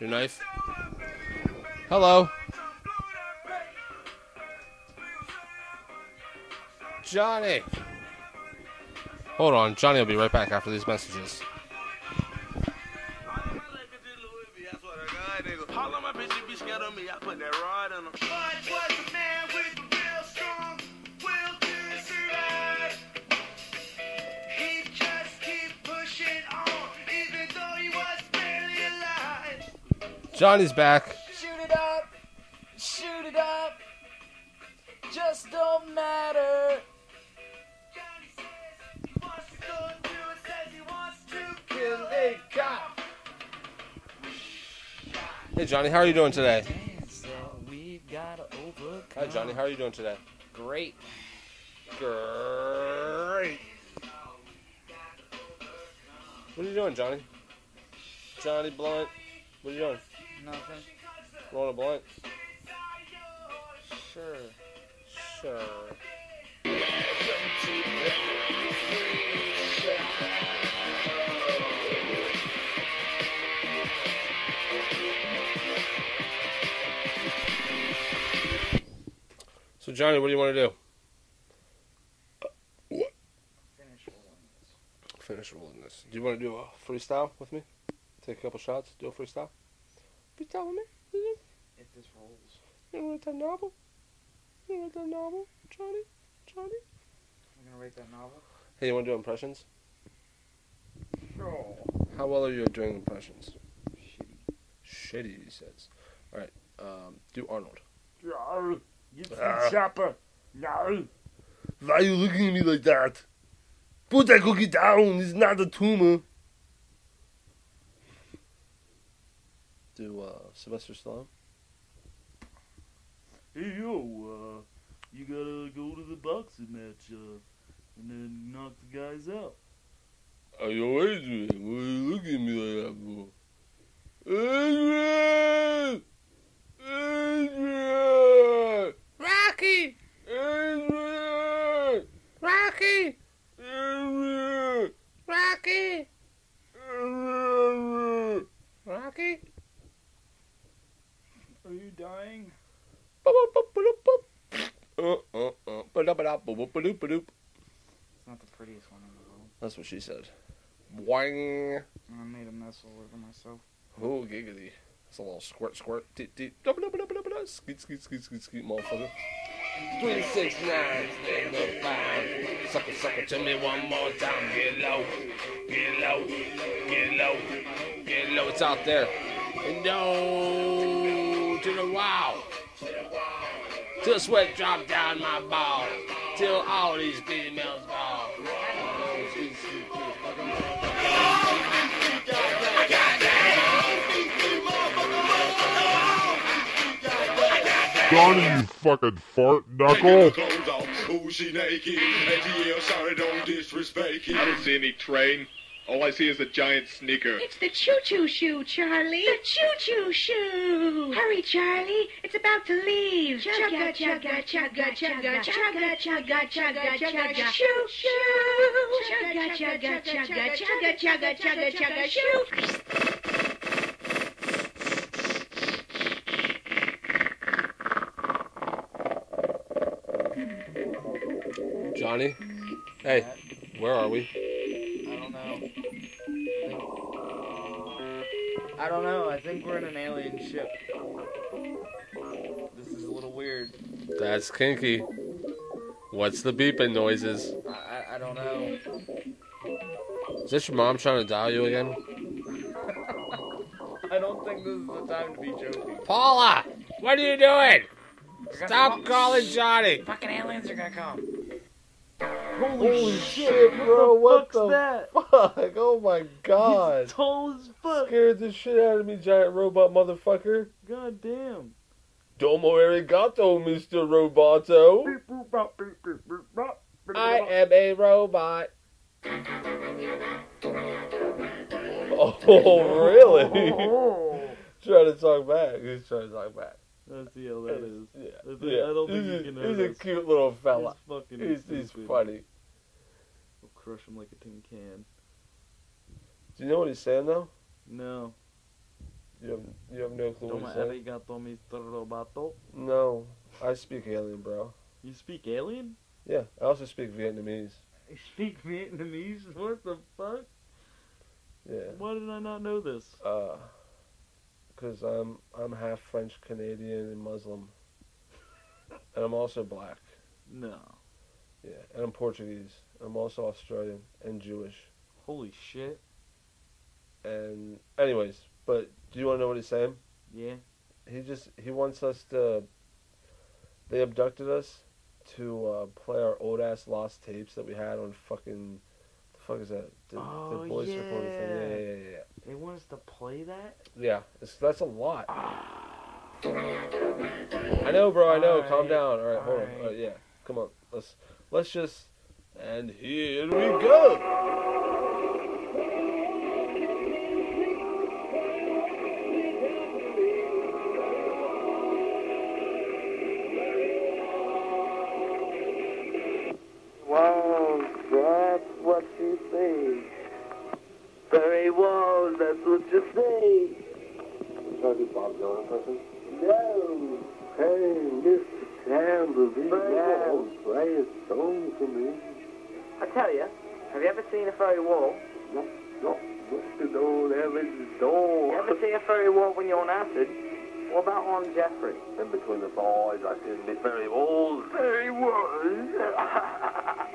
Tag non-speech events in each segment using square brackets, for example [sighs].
Your knife. Hello. Johnny. Hold on, Johnny will be right back after these messages. Johnny's back. Shoot it up, shoot it up, just don't matter. Kill a cop. Hey Johnny, how are you doing today? So we've gotta overcome. Hi Johnny, how are you doing today? Great. Great. What are you doing, Johnny? Johnny Blunt. What are you doing? Nothing. Rolling a blunt? Sure. Sure. So Johnny, what do you want to do? Finish rolling this. Finish rolling this. Do you want to do a freestyle with me? Take a couple shots. Do a freestyle. Freestyle telling me. If this rolls, You want to write that novel? You want to write that novel, Johnny? Johnny? I'm gonna rate that novel. Hey, you want to do impressions? Sure. How well are you at doing impressions? Shitty. Shitty, he says. All right. Um, do Arnold. No. You Ah. chopper. No. Why are you looking at me like that? Put that cookie down. It's not a tumor. Do uh, Sylvester Stallone. Hey yo, uh, you gotta go to the boxing match, uh, and then knock the guys out. Are you Adrian? Why are you looking at me like that for? Adrian! Adrian! Rocky! Adrian! Rocky! Adrian! Rocky! Adrian! Rocky? Are you dying? It's not the prettiest one in the world. That's what she said. Boing. I made a mess all over myself. Oh, giggity. That's a little squirt, squirt. Deet, deet. Skeet, skeet, skeet, skeet, skeet, motherfucker. Three, six, nine, stand up, oh, five. Sucker, sucker to me one more time. Get low, get low, get low, get low. It's out there. No the wow. Till sweat drop down my ball. Till all these females fall. Johnny, you fucking fart knuckle. Clothes she naked? ATL, sorry, don't disrespect it. I don't see any train. All I see is a giant sneaker. It's the choo-choo shoe, Charlie. The choo-choo shoe. Hurry, Charlie. It's about to leave. Chugga chugga, chugga, chugga, chugga, chugga, chugga, chugga, chugga, shoo, shoo. Chugga, chugga, chugga, chugga, chugga, chugga, chugga, shoo. Johnny? Hey, where are we? I don't know. I think we're in an alien ship. This is a little weird. That's kinky. What's the beeping noises? I, I, I don't know. Is this your mom trying to dial you again? [laughs] I don't think this is the time to be joking. Paula! What are you doing? Stop calling Johnny! Fucking aliens are gonna come. Holy shit, bro! What fuck's the [laughs] fuck? Oh my god! He's tall as fuck. Scared the shit out of me, giant robot motherfucker. God damn. Domo arigato, Mr. Roboto. I am a robot. [laughs] Oh, [laughs] really? trying to talk back. He's trying to talk back. See how that is. Yeah. I yeah. I don't think he's you a, can He's know a cute little fella. He's fucking He's, he's funny. We'll crush him like a tin can. Do you know what he's saying though? No. You have, you have no clue what Domo he said. arigato, Mr. Roboto. No, I speak alien, bro. You speak alien? Yeah, I also speak Vietnamese. [laughs] You speak Vietnamese? What the fuck? Yeah. Why did I not know this? Uh, cause I'm I'm half French Canadian and Muslim, and I'm also black. No. Yeah, and I'm Portuguese. I'm also Australian and Jewish. Holy shit. And anyways, but do you want to know what he's saying? Yeah. He just he wants us to. They abducted us to uh, play our old ass lost tapes that we had on fucking. The fuck is that? The, Oh, the voice recorder thing. Yeah, yeah. yeah, yeah, yeah. They want us to play that? Yeah, it's, that's a lot. Ah. I know, bro. I know. Calm Alright, down. All right, hold on. alright. All right, yeah, come on. Let's let's just. And here we go. Try to do Bob Dylan person. No. Hey, Mr. Tambourine Man, play a song for me. I tell you, have you ever seen a furry wall? No, Mr. Don't have it You door. ever see a furry wall when you're on acid? What about on Jeffrey? In between the boys, I see the very walls. Very walls. [laughs]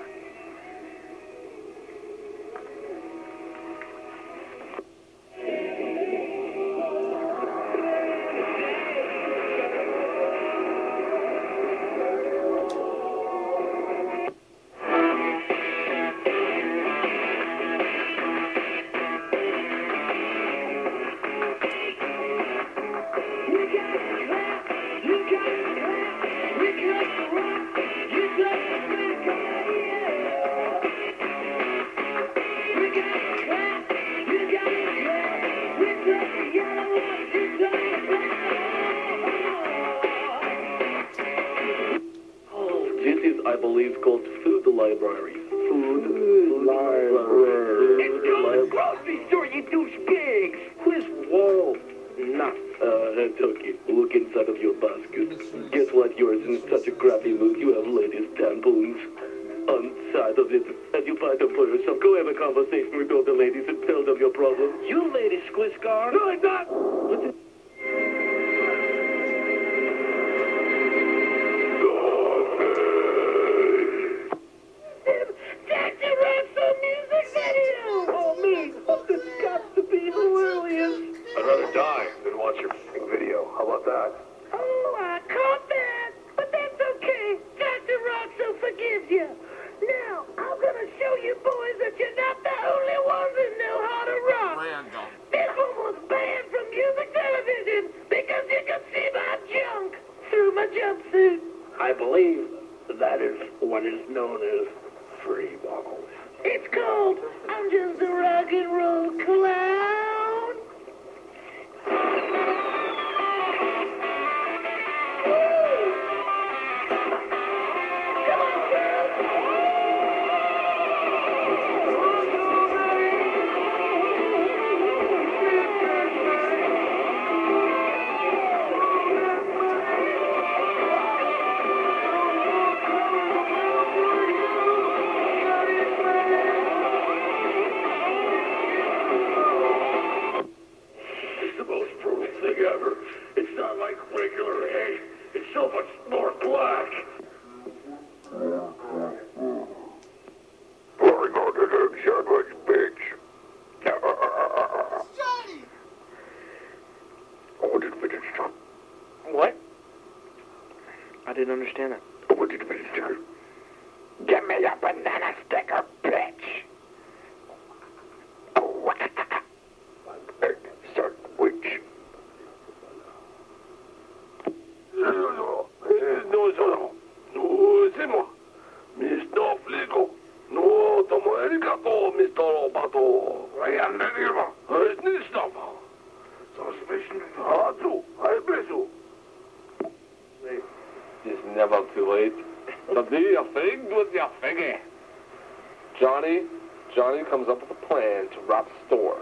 comes up with a plan to rob a store.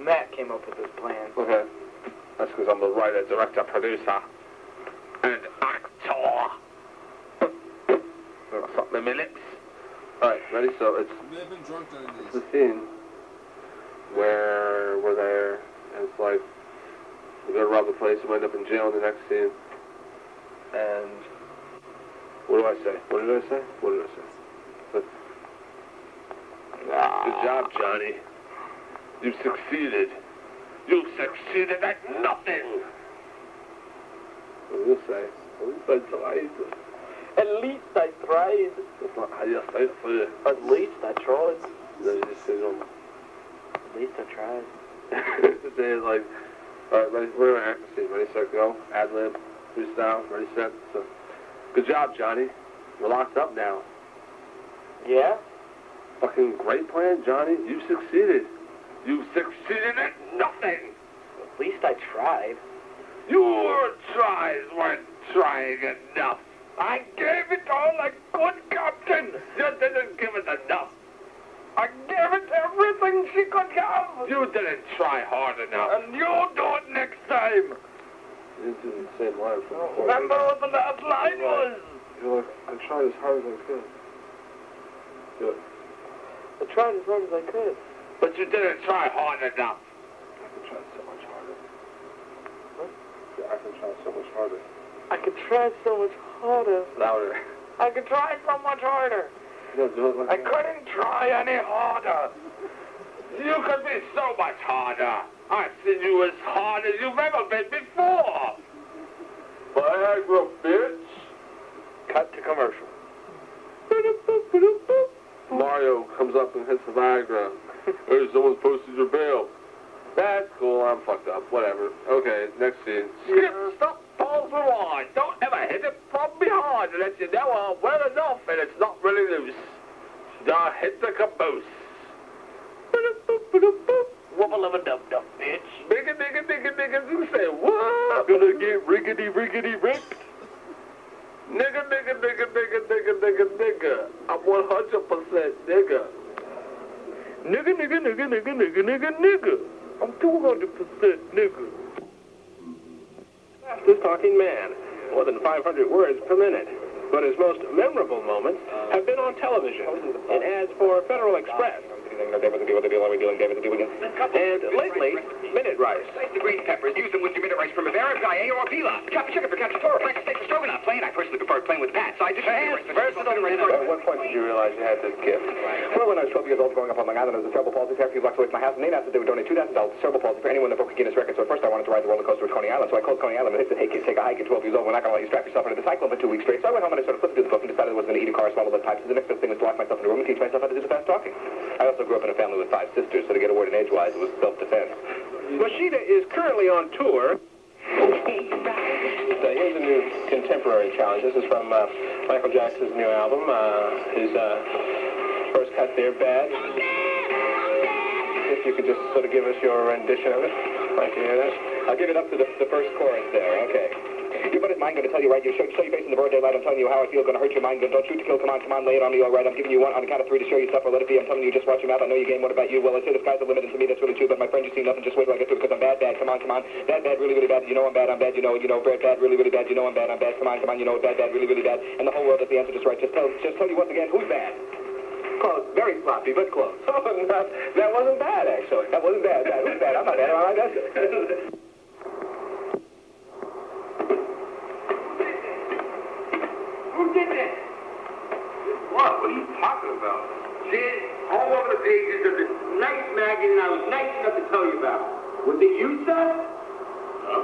Matt came up with this plan. Okay. That's because I'm the writer, director, producer, and actor. Got something in my lips. Alright, ready? So it's You may have been drunk during it's these. the scene where we're there, and it's like we go to rob the place, we end up in jail in the next scene. And what do I say? What did I say? What did I say? But, Good job, Johnny. You've succeeded. You've succeeded at nothing. What did you say? At least I tried. At least I tried. That's not how you say it for you. At least I tried. No, you just say no. At least I tried. [laughs] Say it like, all right, ready, we're gonna act the. Ready, set, go. Ad lib, freestyle, ready, set. So, good job, Johnny. We're locked up now. Yeah? Fucking great plan, Johnny. You succeeded. You succeeded at nothing. At least I tried. Your tries weren't trying enough. I gave it all a good captain. You didn't give it enough. I gave it everything she could have. You didn't try hard enough. And you'll do it next time. You didn't do the same line from before. Remember what the last line was? You're like, I tried as hard as I could. Do it. I tried as hard as I could. But you didn't try hard enough. I could try so much harder. What? Yeah, I can try so much harder. I could try so much harder. Louder. I could try so much harder. No, do it like I that. couldn't try any harder. You could be so much harder. I've seen you as hard as you've ever been before. Viagra, bitch. Cut to commercial. Mario comes up and hits the Viagra. hey, someone's posted your bail. That's cool. I'm fucked up. Whatever. Okay, next scene. Skip, stop, pause, rewind. Don't ever hit it from behind unless you know I'm well enough and it's not really loose. Now hit the caboose. Wubble of a dub dub, bitch. Bigger, bigger, bigger, bigger. Say, what? Gonna get riggedy, riggedy, rigged. Nigga, nigga, nigga, nigga, nigga, nigga, nigga. I'm 100% nigga. Nigga, nigga, nigga, nigga, nigga, nigga, nigga. I'm 200% nigga. Fastest talking man, more than 500 words per minute. But his most memorable moments have been on television in ads for Federal Express. And lately, Minute Rice. Slice The green peppers, use them with your minute rice primavera, Gaia, or Pila. Chop sugar for cacciatore, practice steak for stroganoff. Plain, I personally prefer plain with pat. Side dish, Fast, versatile minute. At what point did you realize you had this gift? Well, when I was 12 years old, growing up on Long Island, there was a cerebral palsy fair a few blocks away from my house, and they announced that they would donate $2,000 to cerebral palsy for anyone that broke a Guinness record. So at first I wanted to ride the roller coaster at Coney Island, so I called Coney Island and they said, hey, kids, take a hike at 12 years old. We're not going to let you strap yourself into the cyclone for two weeks straight. So I went home and I sort of flipped through the book and decided I was going to eat a car, swallow lead pipes. So the next best thing was to lock myself in a room and teach myself how to do the fast talking. I also grew up in a family with five sisters, so to get a word in edgewise, it was self-defense. Moschitta is currently on tour. So here's a new contemporary challenge. This is from uh, Michael Jackson's new album. Uh, his uh, first cut there, Bad. If you could just sort of give us your rendition of it. Like to hear that? I'll give it up to the, the first chorus there. Okay. You but his mind going to tell you right. You show, show your face in the broad daylight. I'm telling you how I feel. Going to hurt your mind. Don't shoot to kill. Come on, come on. Lay it on me. All right. I'm giving you one on the count of three to show you stuff or let it be. I'm telling you, just watch your mouth. I know your game. What about you? Well, I say the sky's the limit, and to me that's really true. But my friend, you see nothing. Just wait till I get through because I'm bad, bad. Come on, come on. Bad, bad, really, really bad. You know I'm bad. I'm bad. You know, you know, bad, bad, really, really bad. You know I'm bad. I'm bad. Come on, come on. You know, bad, bad, really, really bad. And the whole world has the answer just right. Just tell, just tell you once again who's bad. Close. Very sloppy, but close. [laughs] Oh, not, that wasn't bad, actually. That wasn't bad. bad. Who's bad? I'm not bad. Am I right? That's good. Who did that? What? What are you talking about? Shit, all over the pages of the nice magazine I was nice enough to tell you about. Was it you, son? No.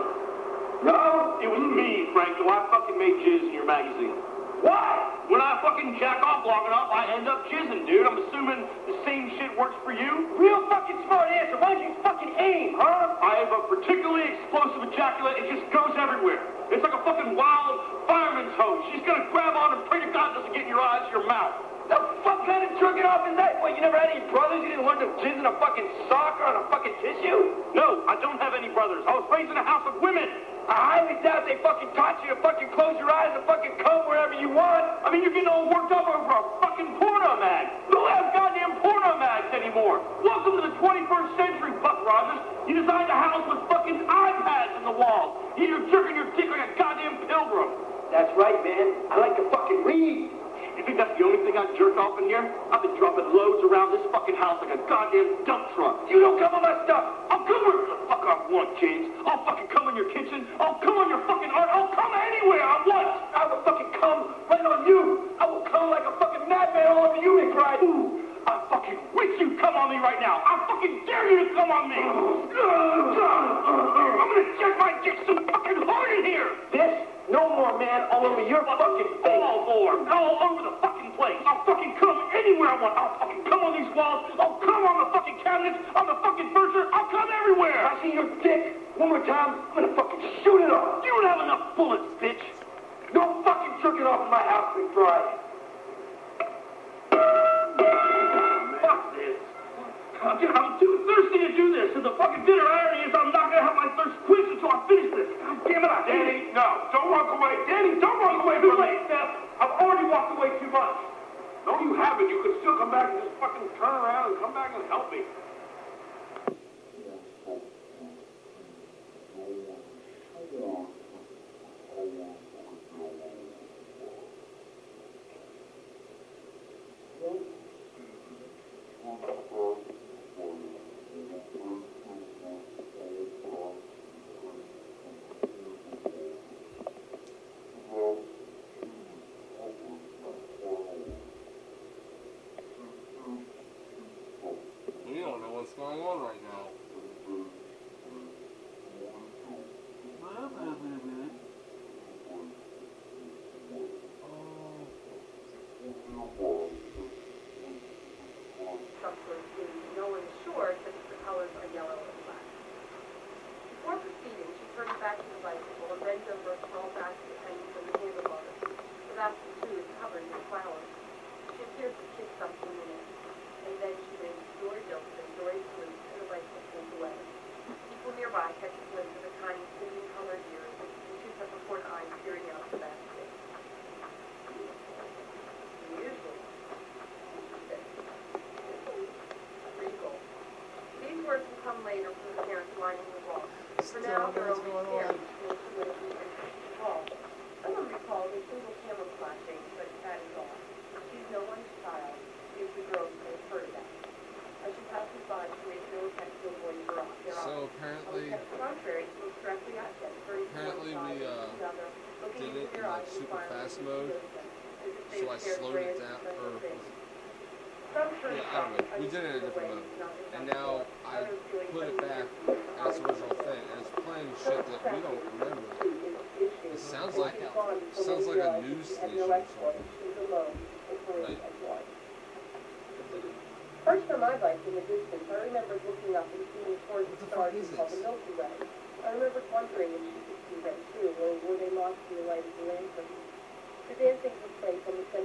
No? It was me, Frank. So I fucking made jizz in your magazine. What? When I fucking jack off long enough, I end up jizzing, dude. I'm assuming the same shit works for you. Real fucking smart answer. Why don't you fucking aim, huh? I have a particularly explosive ejaculate. It just goes everywhere. It's like a fucking wild fireman's hose. She's gonna grab on and pray to God doesn't get in your eyes or your mouth. The fuck kind of jerking off is that? What, you never had any brothers? You didn't learn to jizz in a fucking sock or on a fucking tissue? No, I don't have any brothers. I was raised in a house of women. I highly doubt they fucking taught you to fucking close your eyes and fucking come wherever you want. I mean, you're getting all worked up over a fucking porno mag. Who has goddamn porno mags anymore? Welcome to the 21st century, Buck Rogers. You designed a house with fucking iPads in the walls. You're jerking your dick like a goddamn pilgrim. That's right, man. I like to fucking read. You think that's the only thing I jerk off in here? I've been dropping loads around this fucking house like a goddamn dump truck. You don't come on my stuff. I'll come wherever the fuck I want, James. I'll fucking come in your kitchen. I'll come on your fucking art. I'll come anywhere I want. I will fucking come right on you. I will come like a fucking madman all over you, Nick Ride. Ooh, I fucking wish you'd come on me right now. I fucking dare you to come on me. I'm gonna check my dick so fucking hard in here. This? No more, man. All over your fucking face. All over. All over the fucking place. I'll fucking come anywhere I want. I'll fucking come on these walls. I'll come on the fucking cabinets. On the fucking furniture. I'll come everywhere. I see your dick one more time. I'm gonna fucking shoot it off. You don't have enough bullets, bitch. No fucking jerking off in my house, Fry. I'm, I'm too thirsty to do this. And the fucking bitter irony is I'm not gonna have my thirst quenched until I finish this. God damn it, I hate Danny, it. no, don't walk away. Danny, don't run away Too from me. late, Steph. I've already walked away too much. No, you haven't. You could still come back and just fucking turn around and come back and help me. We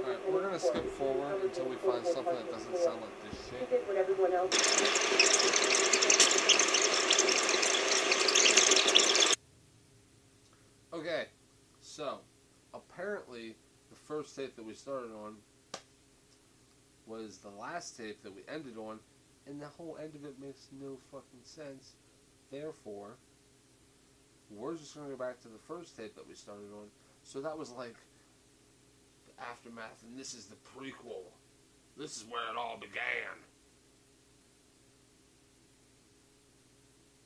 Alright, we're gonna skip forward until we find something that doesn't sound like this shit. did what everyone else. Okay, so apparently the first tape that we started on was the last tape that we ended on, and the whole end of it makes no fucking sense. Therefore, we're just gonna go back to the first tape that we started on. So that was like the aftermath, and this is the prequel. This is where it all began.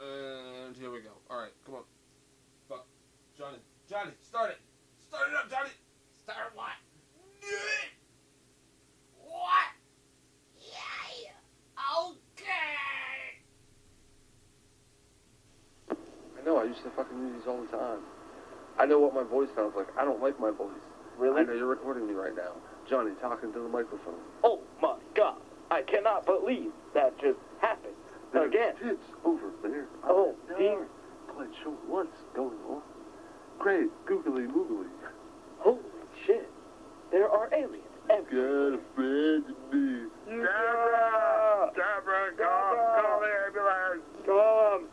And here we go. Alright, come on. Fuck. Johnny. Johnny, start it. Start it up, Johnny. Start what? What? Yeah. Okay. I know, I used to fucking use these all the time. I know what my voice sounds like. I don't like my voice. Really? I know you're recording me right now. Johnny talking to the microphone. Oh my god. I cannot believe that just happened. There's Again. kids over there. Oh, dear. Quite sure what's going on. Great, googly moogly. Holy shit. There are aliens everywhere. Got a friend me. Deborah! Deborah, call, call the ambulance. Come!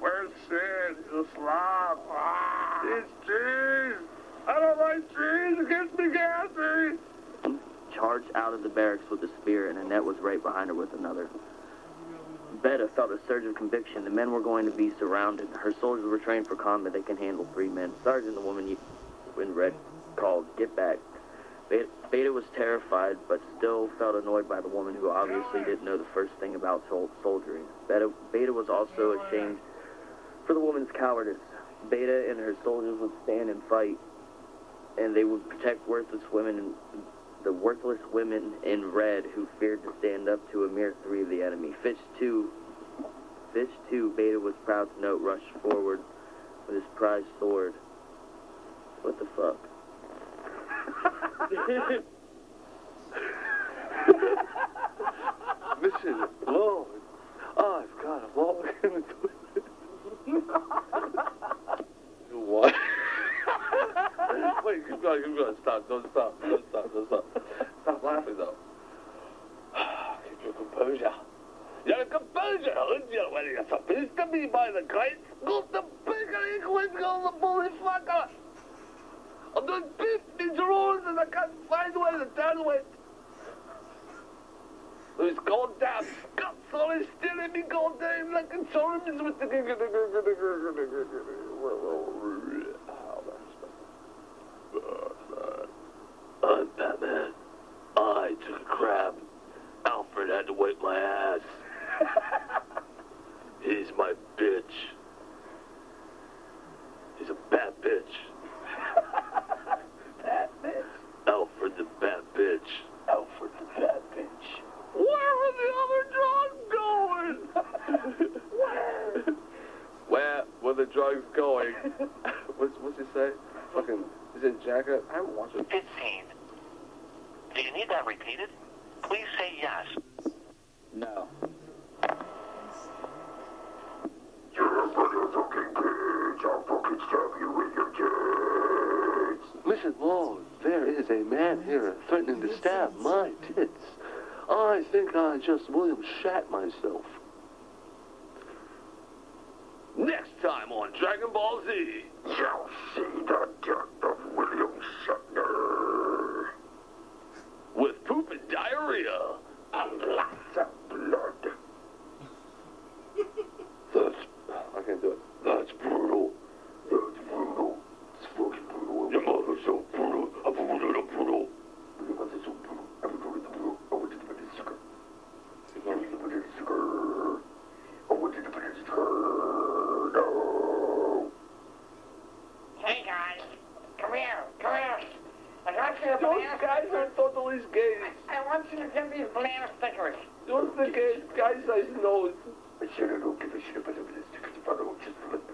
Where's Sid? He's asleep. It's cheese. I don't like cheese. It gets me gassy. charged out of the barracks with a spear, and Annette was right behind her with another. Beta felt a surge of conviction. The men were going to be surrounded. Her soldiers were trained for combat. They can handle three men. Sergeant, the woman you- in red, called, "Get back." Beta, Beta was terrified, but still felt annoyed by the woman who obviously didn't know the first thing about sol- soldiering. Beta, Beta was also ashamed for the woman's cowardice. Beta and her soldiers would stand and fight, and they would protect worthless women, the worthless women in red who feared to stand up to a mere three of the enemy. Fish two, Fish two, Beta was proud to note, rushed forward with his prized sword. What the fuck? [laughs] Listen, Lord, I've got a walk in the. What? [laughs] Wait, keep going, keep going. Stop, don't stop, don't stop, don't stop. Stop laughing, though. [sighs] keep your composure. Your composure, would you? When you're supposed to be by the great school, the bigger English girl, the bully fucker. I'm doing 50 drawers and I can't find where the turn Who's gone down? Scott's always stealing me gold down like a is with the I'm Batman. I took a crap. Alfred had to wipe my ass. He's my bitch. He's a bad bitch. bad bitch? Alfred the bad bitch. Alfred the bad bitch. Where are the other drugs going? Where? Where were the drugs [laughs] going? what's what's he say? Fucking is it jacket? I haven't watched it. 15. Do you need that repeated? Please say yes. No. You're a fucking kid. I will stab you with your tits. Listen, Lord, there is a man here threatening to stab my tits. I think I just William shat myself. Next time on Dragon Ball Z. You'll see the death of William Shatner. With poop and diarrhea. And lots of blood. [laughs] That's... I can't do it. That's brutal. That's brutal. It's fucking brutal. Your mother's so brutal. I'm brutal, brutal. Your mother's so brutal. I'm brutal, brutal. I want you to put it sugar. I want you to put it sugar. I want you to put it sugar. No. Hey guys, come here, come here. I got you a Those banana guys are gay. I want you to give me banana stickers. Those the gay guys I know. I said I don't give a shit about the stickers. If I just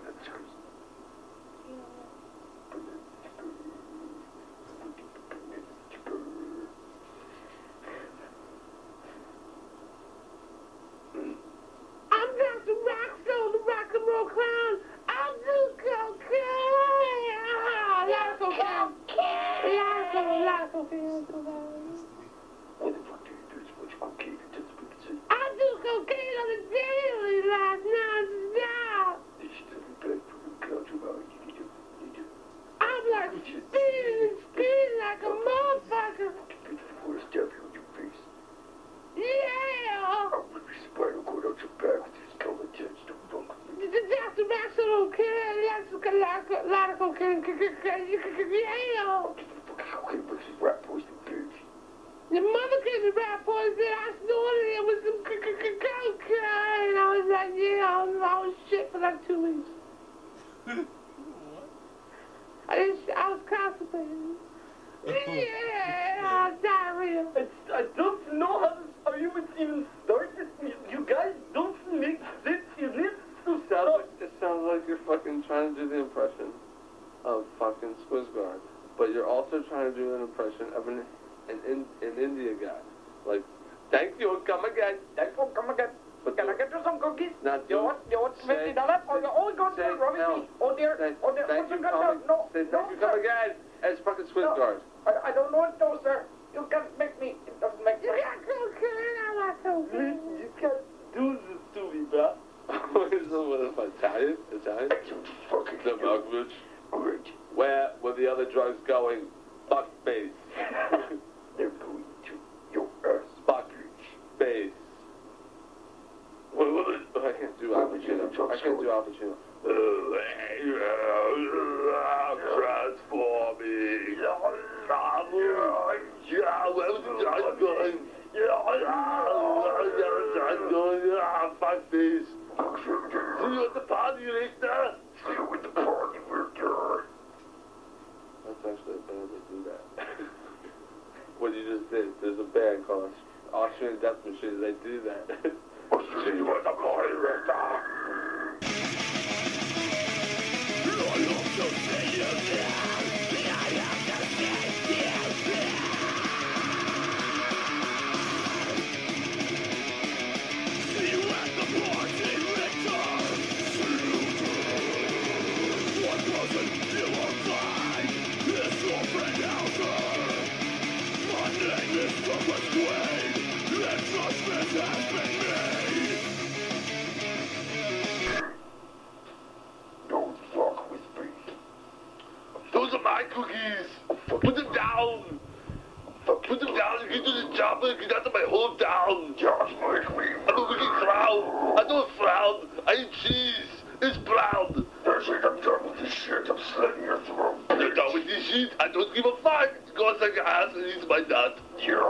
Put them down. You can do the job. Out of my hometown. Just like me. I'm a wicked clown. I don't frown. I eat cheese. It's brown. That's it. I'm done with this shit. I'm slitting your throat. You're done with this shit. I don't give a fuck. Go inside your ass and eat my nut. Yeah.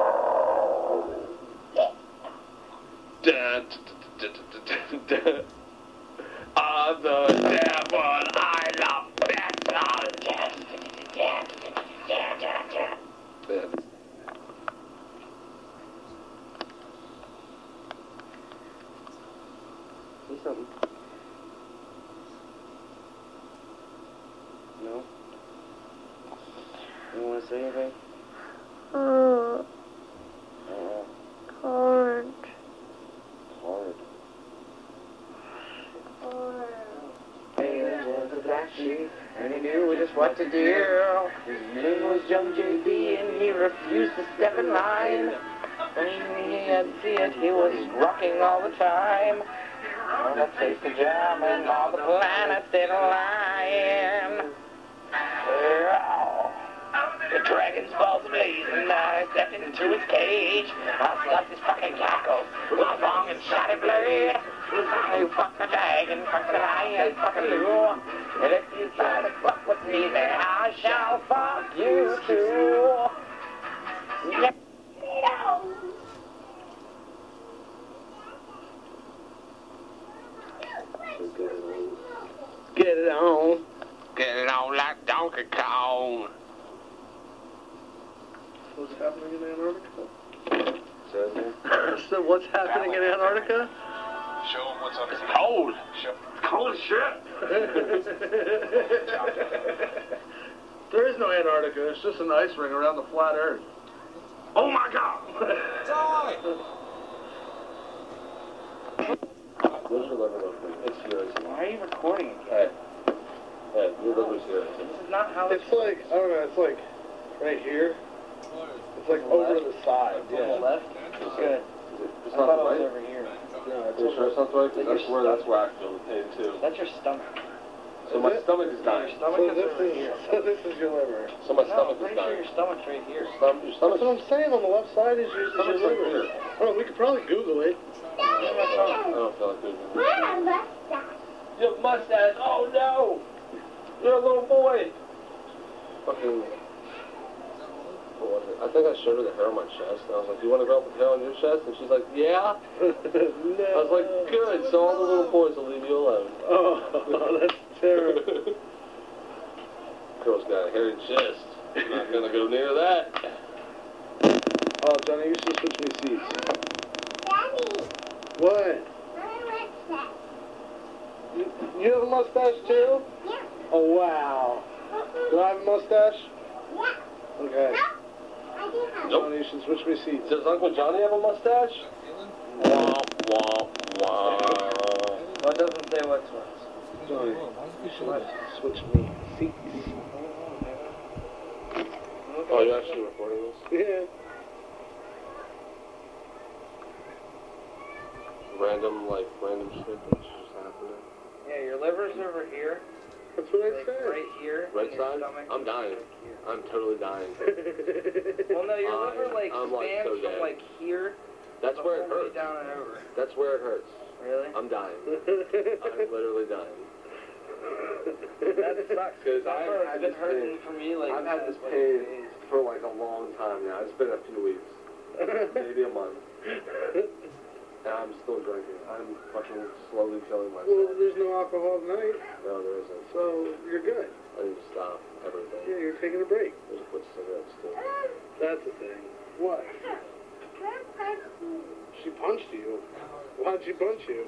Da, da, da, da, da, da, da. I'm the devil. I love metal. Man. Say something. No? You want to say anything? Oh, Uh, hard. hard. Hey, there was a black sheep, and he knew just what to do. His name was Young JB, and he refused to step in line. When he had see it, he was rocking all the time. Taste of jam and all the planets. Dragon's balls blazing, I stepped into his cage. I slapped his fucking cackle long and shiny blade. You fuck the dragon, fuck the lion, fuck you. And if you try to fuck with me, then I shall fuck you too. Yeah. Get it on. Get it on like Donkey Kong. What's happening in Antarctica? So, so what's happening in Antarctica? Show them what's on It's cold. Cold as shit. [laughs] there is no Antarctica. It's just an ice ring around the flat Earth. Oh my God! Where's your liver located? It's yours. Why are you recording it? Hey. Hey, your liver's here. This is not how It's like I don't know. It's like right here. It's like over to the side. On the left? Good. It's not thought the it right? over here. No, it's You sure it's not the right? 'Cause Like That's where, that's where I feel the pain too. That's your stomach. So my stomach is dying. Your stomach So is this over is here. [laughs] so this is your liver. So my No, I'm stomach is pretty sure your stomach's right here. Stom- your That's stomach what I'm saying. On the left side is your, is your Stomach's like liver. here. Oh, we could probably Google it. I don't feel like doing it. Your mustache. Oh no! You're a little boy. Fucking. What was it? I think I showed her the hair on my chest, and I was like, "Do you want to grow up with hair on your chest?" And she's like, "Yeah." [laughs] I was like, "Good." So all the little boys will leave you alone. [laughs] Oh, that's terrible. Girl's got a hairy chest. I'm Not gonna go near that. Oh, Johnny, you should switch me seats. What? You, you have a mustache too? Yeah. Oh wow. Do I have a mustache? Yeah. Okay. I do have Nope. Johnny, you switch me seats. Does Uncle Johnny have a mustache? Womp womp womp. Well, it doesn't say what's what. Johnny, you should switch me seats. Oh, you're actually recording this? Yeah. Random, like, random shit that's just happening. Yeah, your liver's over here. That's what I Like said. right here. Right side? I'm dying. like. I'm totally dying. [laughs] Well, no, your I- liver like I'm, like, so from dead. like here That's where it hurts. down and over. That's where it hurts. Really? I'm dying. [laughs] I'm literally dying. That sucks. Because I've I've heard had this been hurting pain. for me, like, I've had this like, pain days. for like a long time now. It's been a few weeks, [laughs] maybe a month, and I'm still drinking. I'm fucking slowly killing myself. Well, myself. there's no alcohol tonight, No, there isn't. so you're good. I need to stop everything. Yeah, you're taking a break. There's a bunch of cigarettes too. That's the thing. What? She punched you. Why'd she punch you?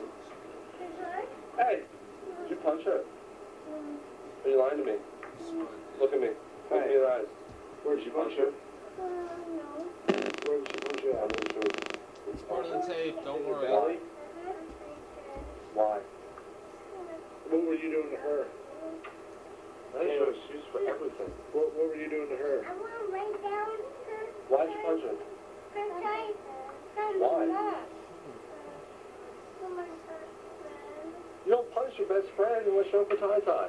Hey, did you punch her? Are you lying to me? Look at me. Look me in the eyes. Where'd she punch her? Uh, Where'd she punch you I'm not sure. It's part of the tape. Don't worry. Belly? Why? What were you doing to her? I didn't show for everything. What, what were you doing to her? I want to lay down her. Why'd you punch her? Why? You don't punish your best friend unless you're for tie tie.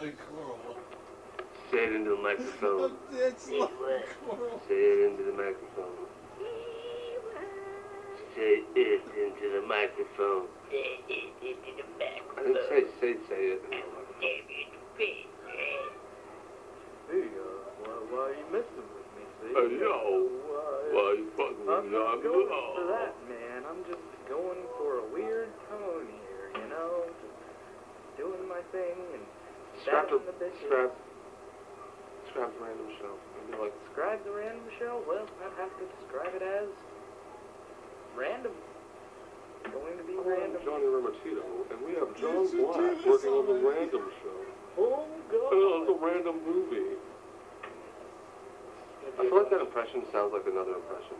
like horrible. Say it into the microphone. It's like horrible. Say it into the microphone. Say it into the microphone. I didn't say say say it into the microphone. There you go. Why, why are you messing with me, see? Oh, no. Why you fucking I'm with me? not I'm going no. for that, man. I'm just going for a weird tone here, you know? Just doing my thing and Scrap the, the scrap, scrap the random show. And be like, Describe the random show? Well, I'd have to describe it as random. Going to be I'm random. Johnny Ramatito, and we have John Black working on the random show. Oh, God. Uh, oh, it's a random movie. I feel like that impression sounds like another impression.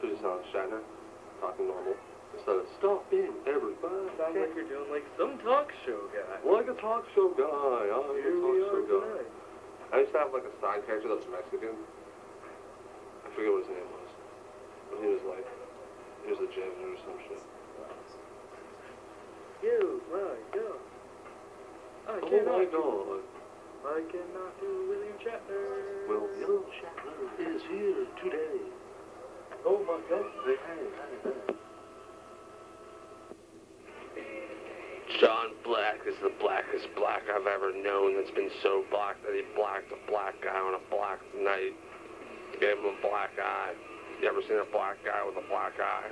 Does it sound Shatner? Talking normal. Of stop in, everybody. Sounds like you're doing like some talk show guy. Like a talk show guy. I'm a talk show guy. tonight. I used to have like a side character that was Mexican. I forget what his name was. But he was like, he was a janitor or some shit. You, my God. I Oh cannot my god. I cannot do William Shatner. Well, young Shatner is here today. Oh my God. Hey, hey, hey, hey. John Black is the blackest black I've ever known that's been so black that he blacked a black guy on a black night. Gave him a black eye. You ever seen a black guy with a black eye?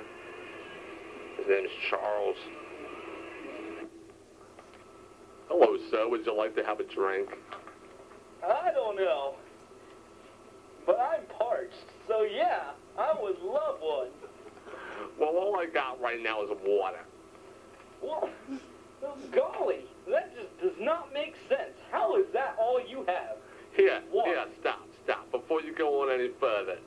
His name's Charles. Hello, sir. Would you like to have a drink? I don't know. But I'm parched, so yeah, I would love one. Well, all I got right now is water. Well, golly, that just does not make sense. How is that all you have? Here, Water. here, stop, stop. Before you go on any further,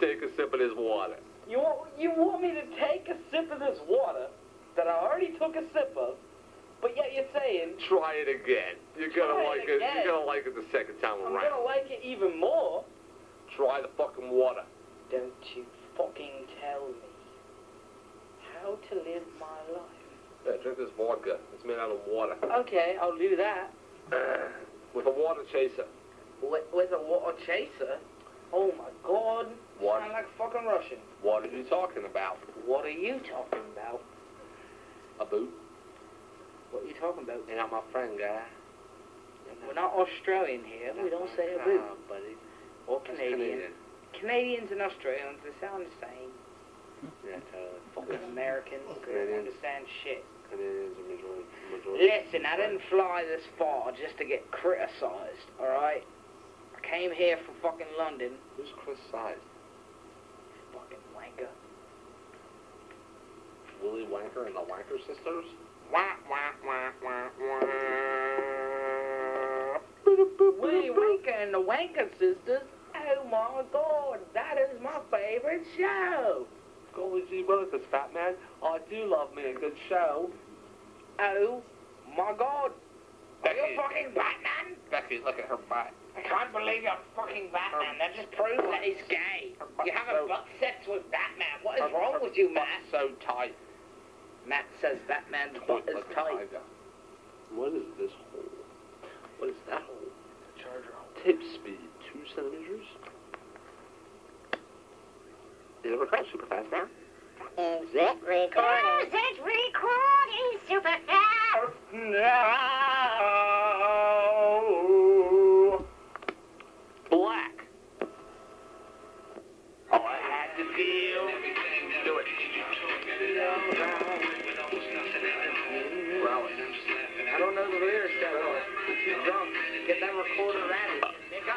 take a sip of this water. You want, you want me to take a sip of this water that I already took a sip of, but yet you're saying Try it again. You're gonna like it. again. You're gonna like it the second time I'm around. gonna like it even more? Try the fucking water. Don't you fucking tell me how to live my life. Yeah, drink this vodka. It's made out of water. Okay, I'll do that. [clears throat] With a water chaser. With, with a water chaser? Oh my god. What? Sound like fucking Russian. What are you talking about? What are you talking about? A boot? What are you talking about? You're not my friend, guy. We're not Australian here. We don't say a boot. Nah, buddy. Or That's Canadian. Canadians and Australians, they sound the same. Yeah, totally. Fucking Americans, they don't Canadians. understand shit. Canadians are majority. majority. Listen, I didn't fly this far just to get criticized, alright? I came here from fucking London. Who's criticized? Fucking wanker. Willy Wanker and the Wanker sisters? Wah, wah, wah, wah, wah. Willy Wanker and the Wanker sisters? Oh my god, that is my favorite show. Golly gee willikers, this fat man. I do love me a good show. Oh my god. Are you Becky. fucking Batman? Becky, look at her butt. I can't believe you're fucking Batman. That just proves that he's gay. You having butt sex with Batman. What is wrong with you, Matt? So tight. Matt says Batman's butt is tight. What is this hole? What is that hole? Charger hole. Tip speed, two centimeters. Is it recording super fast now? Is it recording? Is it recording super fast? No. Black. All I had to feel. Do it. Well, I don't know the lyrics that well. I'm too drunk. Get that recorder ready. Nigga.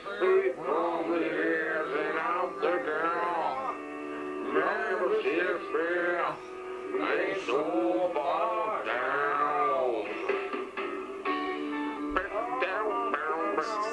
From the ears and I'm the girl. Never feet, ain't so far down, down, down,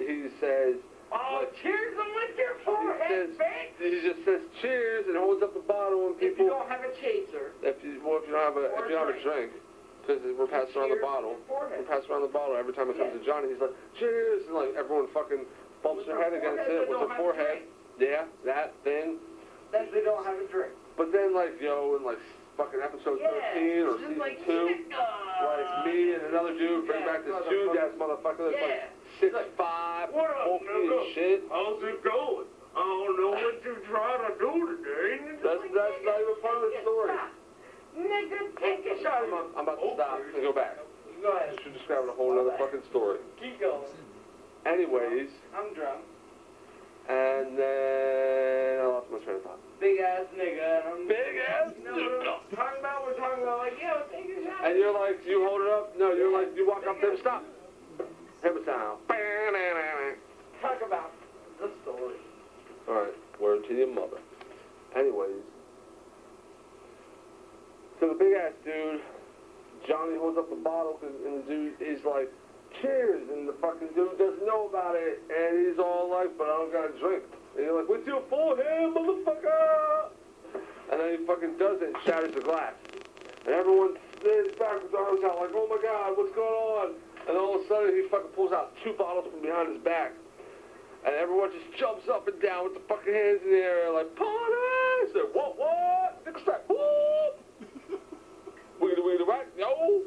he says, Oh, cheers and lick your forehead, bitch. he just says cheers and holds up the bottle and people. If you don't have a chaser, if you, well, if you don't have a, if you don't have a drink, because we're passing around the bottle, we're passing around the bottle every time it comes to Johnny, he's like, cheers, and like everyone fucking bumps their head against it with their forehead. Yeah, that thing. that they don't have a drink. But then, like, yo, in like fucking episode 13 or season like, 2, like me and another dude bring back this huge ass motherfucker that's like six five, What up, nigga? shit. How's it going? I don't know what you're trying to do today. That's that's not even part of the story. Nigga, take a shot. I'm, I'm about to stop and go back. Go ahead. Should describe a whole other fucking story. Keep going. Anyways, I'm drunk. And then I lost my train of thought. Big ass nigga. And I'm Big ass No, we're talking about, we're talking about like, yo, take a shot. And you're like, you hold it up? No, you're like, you walk up there, stop. Hammer sound. Talk about the story. Alright, word to your mother. Anyways. So the big ass dude, Johnny holds up the bottle, and the dude is like, cheers, and the fucking dude doesn't know about it, and he's all like, but I don't got a drink. And you're like, what's your forehead, motherfucker? And then he fucking does it and shatters the glass. And everyone stands back with arms out like, oh my god, what's going on? And all of a sudden he fucking pulls out two bottles from behind his back. And everyone just jumps up and down with the fucking hands in the air like, party! Say, what, what? Nigga strap, whoop! [laughs] Wiggity, wiggity, right? Yo!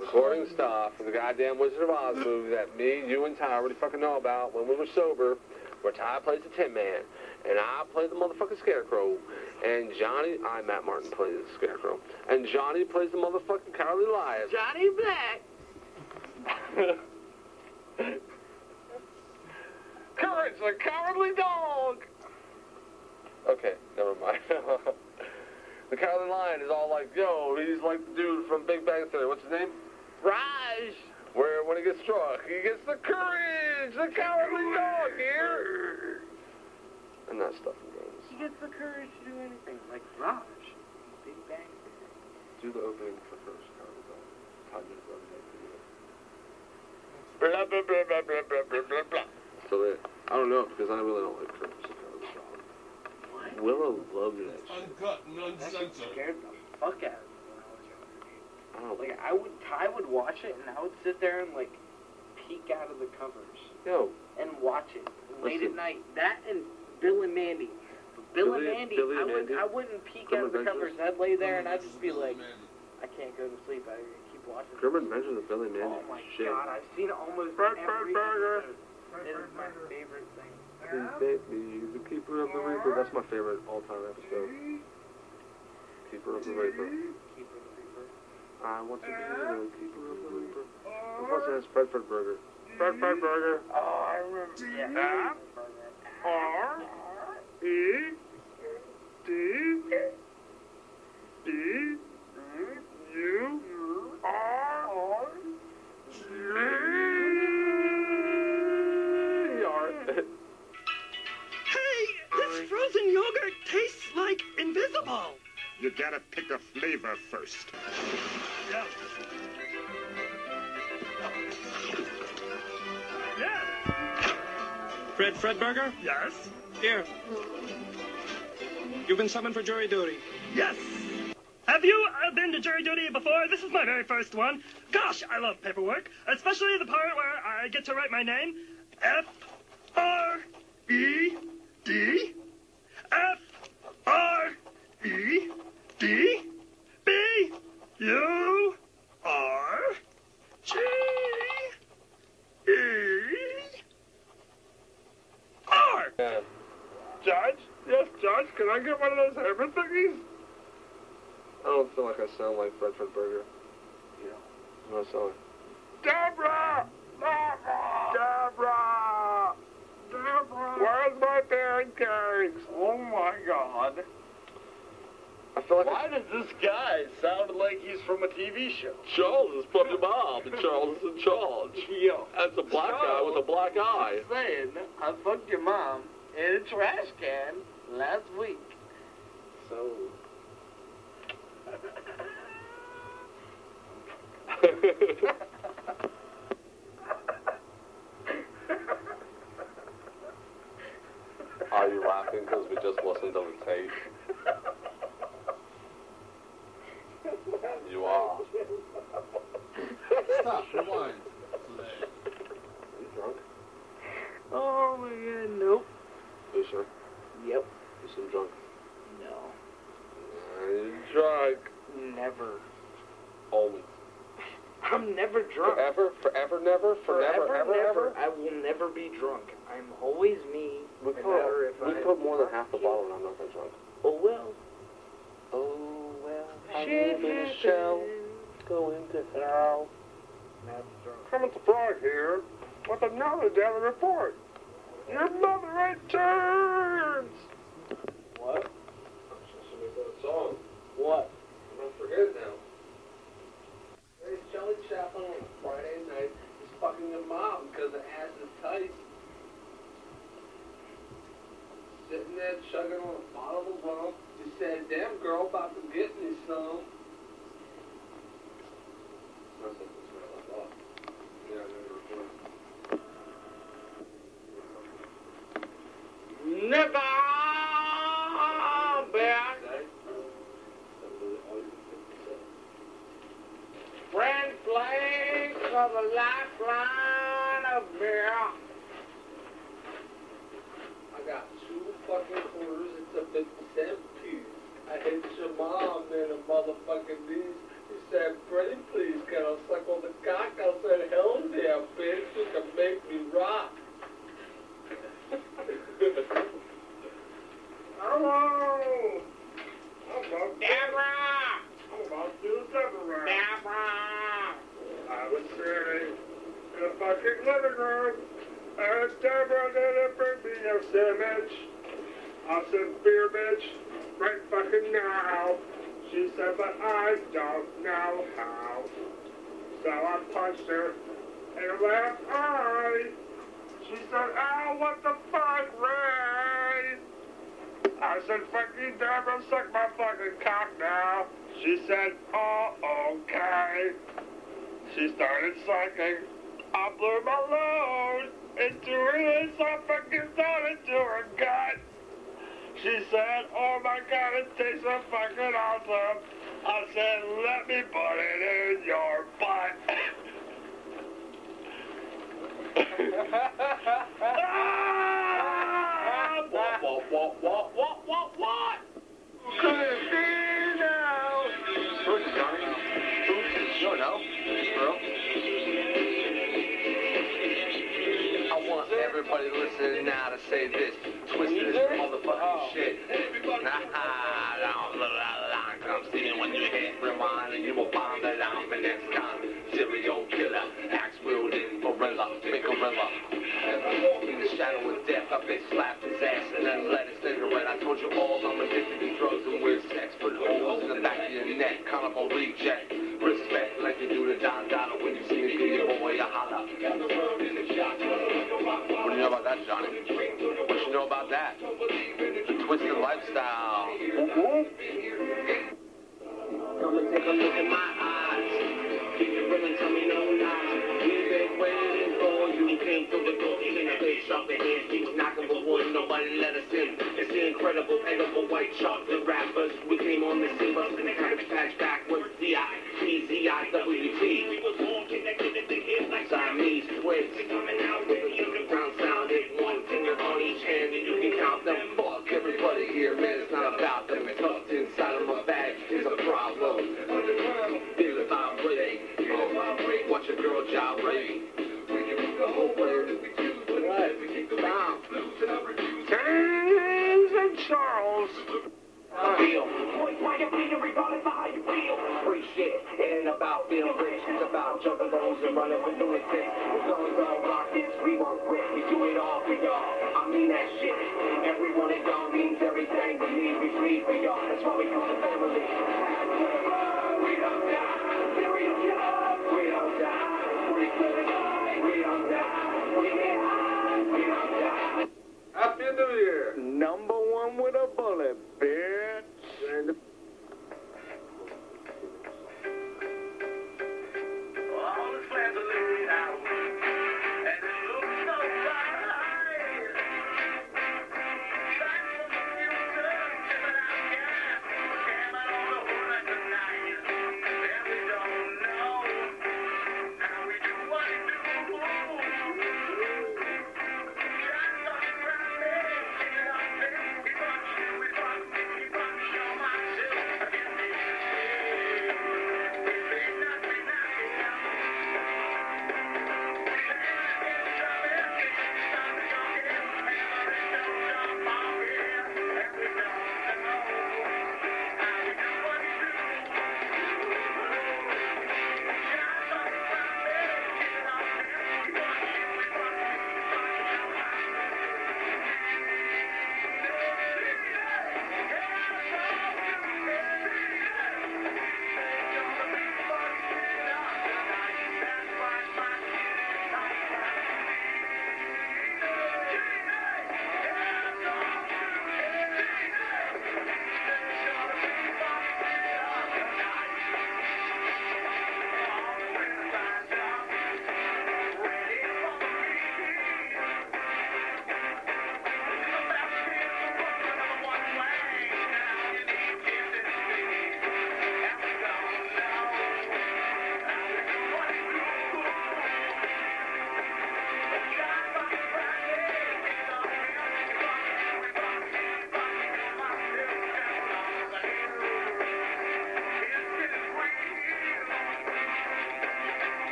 Recording stuff from the goddamn Wizard of Oz movie that me, you, and Ty already fucking know about when we were sober, where Ty plays the Tin Man, and I play the motherfucking Scarecrow, and Johnny, I, Matt Martin, plays the Scarecrow, and Johnny plays the motherfucking Cowardly Lion. Johnny Black. [laughs] Courage, the cowardly dog! Okay, never mind. [laughs] the cowardly lion is all like, yo, he's like the dude from Big Bang Theory. What's his name? Raj! Where when he gets struck, he gets the courage, the cowardly dog here! And that stuff games. He gets the courage to do anything, like Raj. Big Bang. Theory. Do the opening for first, cowardly dog. Time to run that video. Blah, blah, blah, blah, blah, blah, blah, blah, blah. So there. I don't know, because I really don't like Courage the Cowardly What? Willow loved that shit. Uncut and That shit scared the fuck out of me when I was younger. I don't oh. Like I would, Ty would watch it, and I would sit there and like peek out of the covers Yo, and watch it late Listen. at night. That and Bill and Mandy. Bill Billy- and Mandy, Billy I and would, Mandy? I wouldn't peek Grim out of the Adventures? covers. I'd lay there and I'd just be like, I can't go to sleep. I Grim Adventures of Billy Mandy. Oh my shit. god, I've seen almost Fred every Burger. episode. It is my favorite thing. Baby, the Keeper of the Reaper. That's my favorite all-time episode. Keeper of the Reaper. Keeper of the Reaper. I want to be the Keeper of the Reaper. Of course, it has Fred Fredburger. Fred Fredburger. Oh, I remember. Yeah. R E D D You are hey! This frozen yogurt tastes like invisible! You gotta pick a flavor first. Yeah. Yeah. Fred Fredburger? Yes. Here. You've been summoned for jury duty. Yes. Have you uh, been to jury duty before? This is my very first one. Gosh, I love paperwork, especially the part where I get to write my name. F R E D F R E D B U R G E R. Judge? Yes, Judge. Can I get one of those Herman cookies? I don't feel like I sound like Fred Fredburger. Yeah. What do I sound like? Deborah! Deborah! Deborah! Where's my pancakes? Oh my god. I feel like Why does this guy sound like he's from a TV show? Charles is from your mom, and Charles is in charge. [laughs] Yo. That's a black guy with a black eye. Saying, I fucked your mom in a trash can last week. So. Are you laughing because we just listened to the tape? You are. Stop, rewind. Are you drunk? Oh my god, nope. Are you sure? Yep. You seem drunk. No. Are you drunk? Never. Always. I'm never drunk. Forever? Forever? Never? Forever, Forever? Ever? never. Ever? I will never be drunk. I'm always me. We put, if we I- put more than half the bottle and I'm not drunk. Oh well. Oh, well. I Shit live in shell. Going to hell. Now I'm drunk. Clement the Frog here with another daily report. Your mother returns! What? song. What? I'm gonna forget it now. Hey, Charlie Chaplin on Friday night is fucking your mom because the ass is tight. Sitting there chugging on a bottle of rum. You said, damn girl, about to get me some. That's what this man I thought. Yeah, I never recorded. Never back. Friend flank of a lifeline of beer. I got two fucking quarters. It's a 50 cent piece. I hit your mom in a motherfucking knees. He said, Freddie, please, can I suck on the cock? I said, hell yeah, bitch. You can make me rock. Hello! I'm about Deborah! I'm about to Deborah. Deborah! I was sitting a fucking living room, and Deborah didn't bring me a sandwich. I said, beer, bitch, right fucking now. She said, but I don't know how. So I punched her in her left eye. She said, ow, what the fuck, Ray? I said, fuck you, Deborah, suck my fucking cock now. She said, oh, okay. She started sucking. I blew my load into her fucking started to her gut. She said, oh my god, it tastes so fucking awesome. I said, let me put it in your butt. [laughs] ah! What, what, what, what, what, what, what? You will find that I'm an ex-con. Serial killer, axe wielding gorilla, big gorilla. And walk in the shadow of death, I bitch slapped his ass and then let his cigarette. I told you all I'm addicted to drugs and weird sex. Put holes in the back of your neck, carnival reject. Respect like you do to Don Donna when you see me do your boy, you holla. What do you know about that, Johnny? What you know about that? A look in my eyes. Keep tell me no lies. We've been waiting for you. Came through the door, shop in hands. He knocking but wood, nobody let us in. It's the incredible, edible white chocolate rappers. We came on the scene, busting the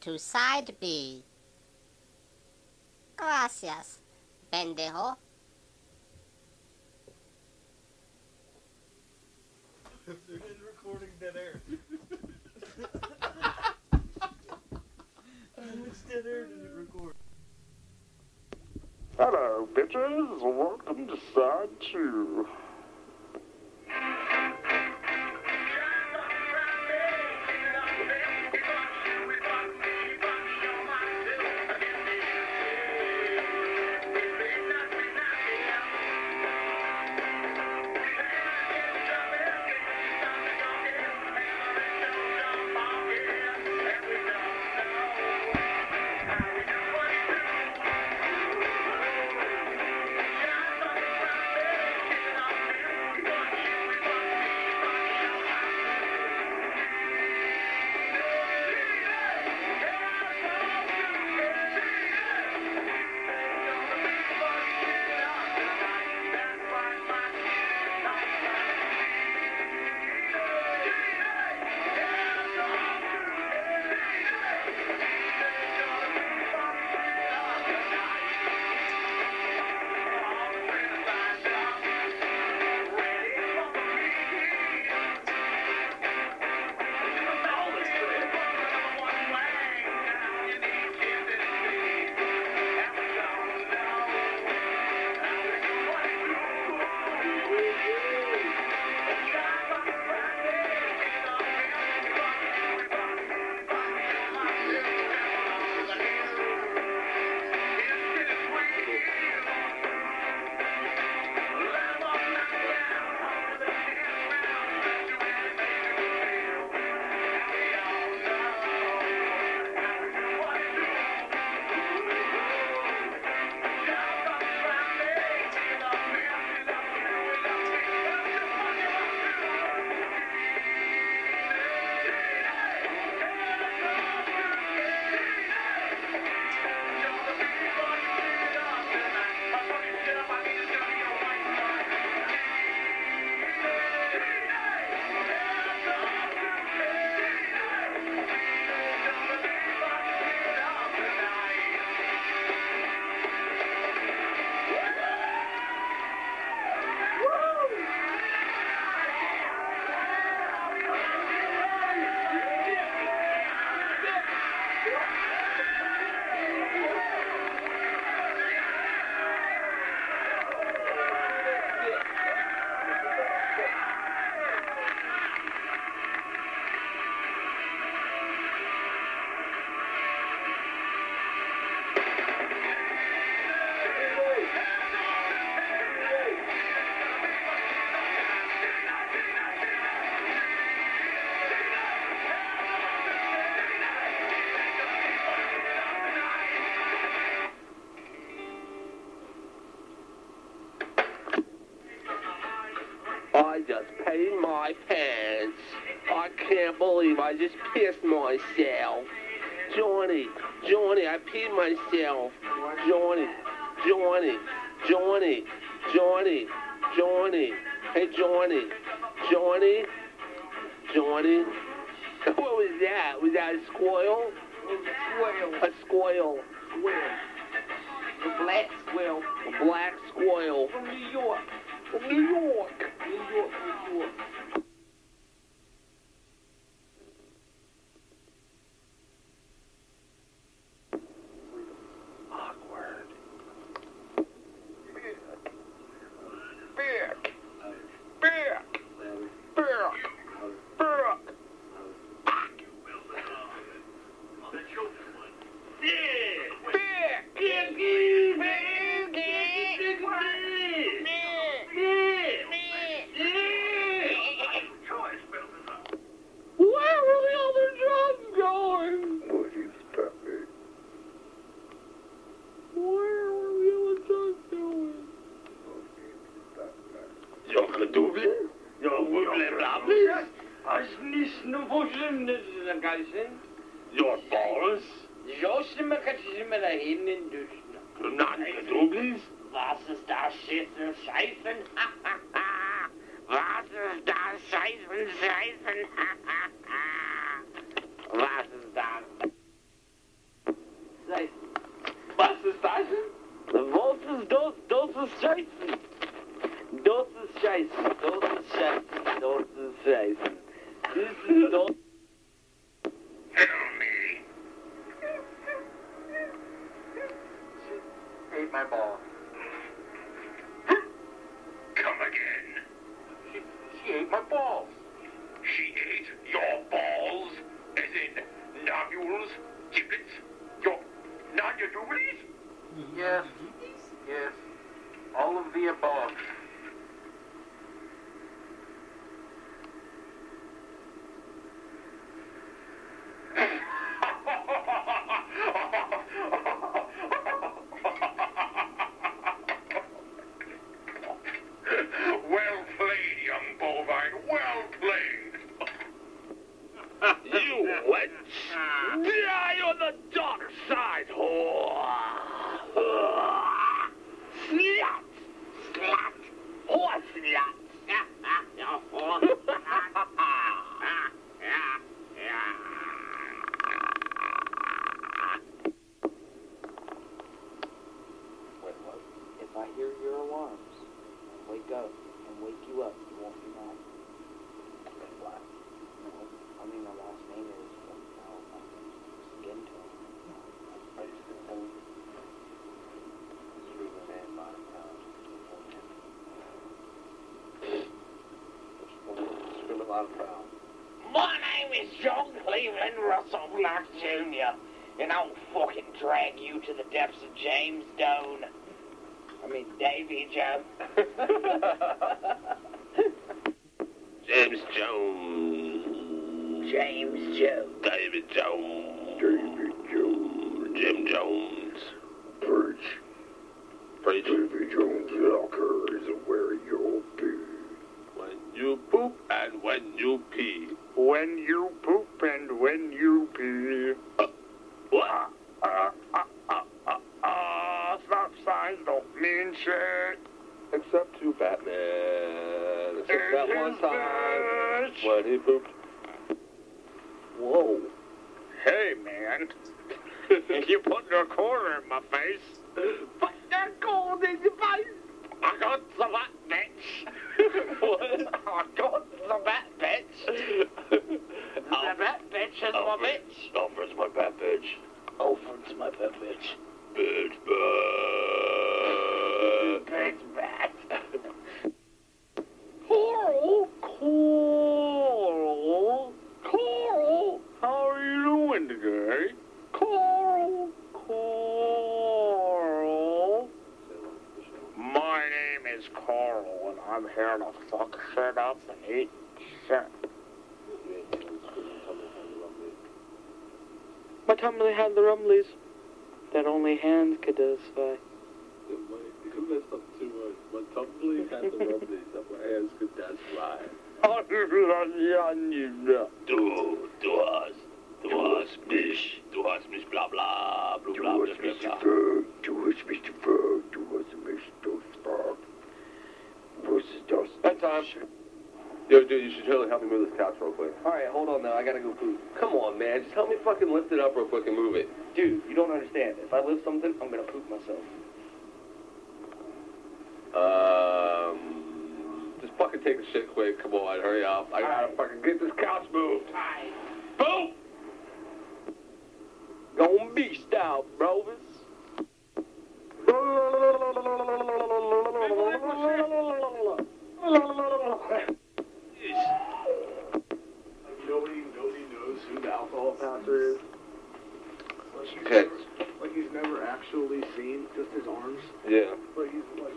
to side B. pissed myself. Johnny, Johnny, I peed myself. Johnny, Johnny, Johnny, Johnny, Johnny. Hey, Johnny, Johnny, Johnny. [laughs] What was that? Was that a squirrel? A squirrel. A squirrel. Squirrel. A black squirrel. A black squirrel. From New York. From New York. New York, New York. Black Jr., and I'll fucking drag you to the depths of James Doan. I mean, Davy Joe. [laughs] James Jones. James Joe. David Jones. Just help me lift it up real quick and move it. Dude, you don't understand. If I lift something, I'm gonna poop myself. Um. Just fucking take the shit quick. Come on, hurry up. I gotta fucking get this couch moved. Boom! Gonna be style, brothers. Nobody, nobody knows who the alcohol passer is. Like he's, Okay. never, like he's never actually seen just his arms. Yeah. But he's like,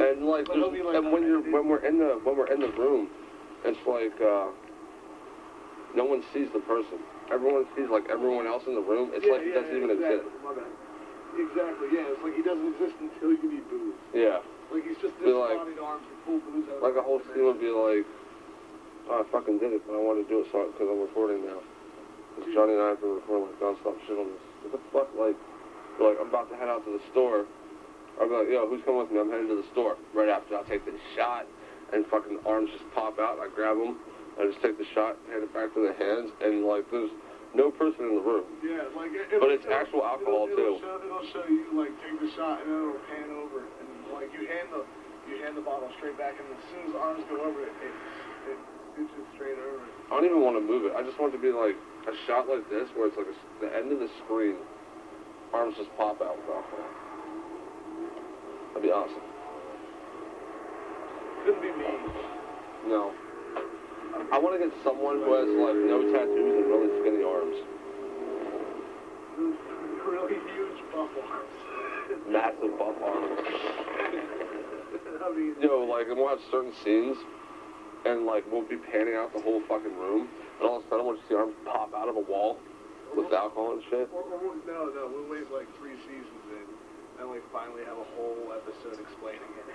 And like, there's- like, and when you're when we're in the when we're in the room, it's like uh, no one sees the person. Everyone sees like everyone else in the room. It's yeah, like it yeah, doesn't yeah, even exactly, exist. My bad. Exactly, yeah. It's like he doesn't exist until you need booze. Yeah. Like he's just Be like- arms and pull booze out. Like a whole scene would be like, oh, I fucking did it, but I want to do it so because I'm recording now. Because Johnny and I have been recording like nonstop shit on this. What the fuck? Like, like I'm about to head out to the store. I'll be like, yo, who's coming with me? I'm heading to the store. Right after, I'll take this shot, and fucking arms just pop out. I grab them, I just take the shot, hand it back to the hands, and like there's no person in the room. Yeah, like it, But it'll- it's actual it'll- alcohol, it'll too. Show, it'll show you like take the shot and then it'll pan over and like you hand the you hand the bottle straight back and as soon as the arms go over it, it it scooches straight over. I don't even want to move it. I just want it to be like a shot like this, where it's like a the end of the screen, arms just pop out with alcohol. That'd be awesome. Couldn't be me. No. I want to get someone who has like no tattoos and really skinny arms. Really huge buff arms. Massive buff arms. [laughs] No, like, and we'll have certain scenes, and like we'll be panning out the whole fucking room, and all of a sudden we'll just see arms pop out of a wall with alcohol and shit. Or, or, no, no, we'll wait like three seasons and like finally have a whole episode explaining it.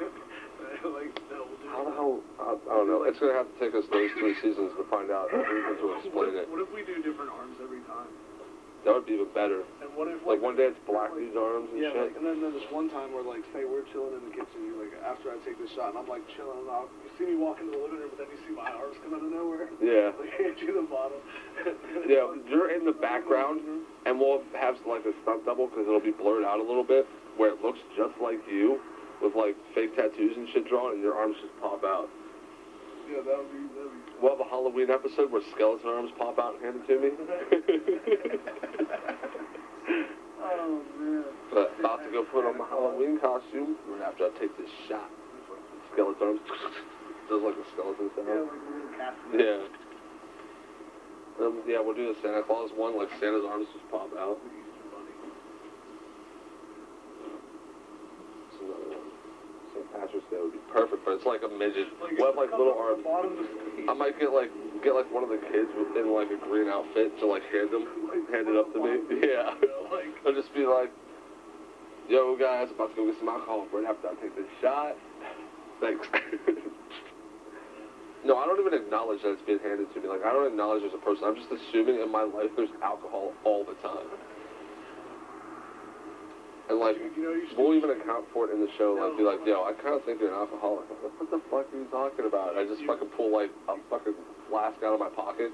[laughs] like, no, we'll do How the hell? I, I don't know. It's gonna have to take us those three seasons to find out everything to What explain if, it. what if we do different arms every time? That would be even better. And what if Like one day it's black these arms and Yeah, shit. like, and then there's one time where like, say we're chilling in the kitchen, you like after I take this shot, and I'm like chilling, and I'll, you see me walk into the living room, but then you see my arms come out of nowhere. [laughs] Yeah. [laughs] Like hand you the bottle. [laughs] Yeah, you're in the background, and we'll have like a stunt double because it'll be blurred out a little bit, where it looks just like you, with like fake tattoos and shit drawn, and your arms just pop out. Yeah, that would be that would be. We'll have a Halloween episode where skeleton arms pop out and hand it to me. [laughs] Oh man. but about to go put on my Halloween costume right after I take this shot. Skeleton arms [laughs] does like a skeleton sound. Yeah, like we're gonna cast Yeah. Um, yeah, we'll do the Santa Claus one, like Santa's arms just pop out. It's another one. St. Patrick's Day would be perfect, but it's like a midget. We'll have like little arms. I might get like get like one of the kids within like a green outfit to like hand them, hand it up to me. Yeah. [laughs] I'll just be like, yo guys, about to go get some alcohol right after I take this shot. Thanks. [laughs] No, I don't even acknowledge that it's being handed to me. Like, I don't acknowledge there's a person. I'm just assuming in my life there's alcohol all the time. And, like, we'll even account for it in the show. Like, be like, yo, I kind of think you're an alcoholic. Like, what the fuck are you talking about? I just fucking pull, like, a fucking flask out of my pocket.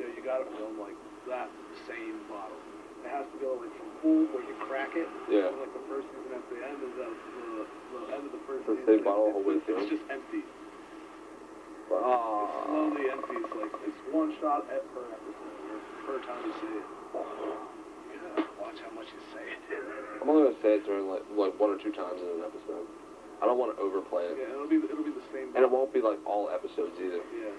Yeah, you gotta film like that same bottle. It has to go like from full where you crack it. Yeah. And, like the first season at the end is the, the, the end of the first The same bottle whole it's, it's just empty. Ah. It's slowly empty. It's like it's one shot at per episode or per time you say it. Watch how much you say it. I'm only gonna say it during, like, like one or two times in an episode. I don't want to overplay it. Yeah, it'll be it'll be the same. And it won't be, like, all episodes either. Yeah.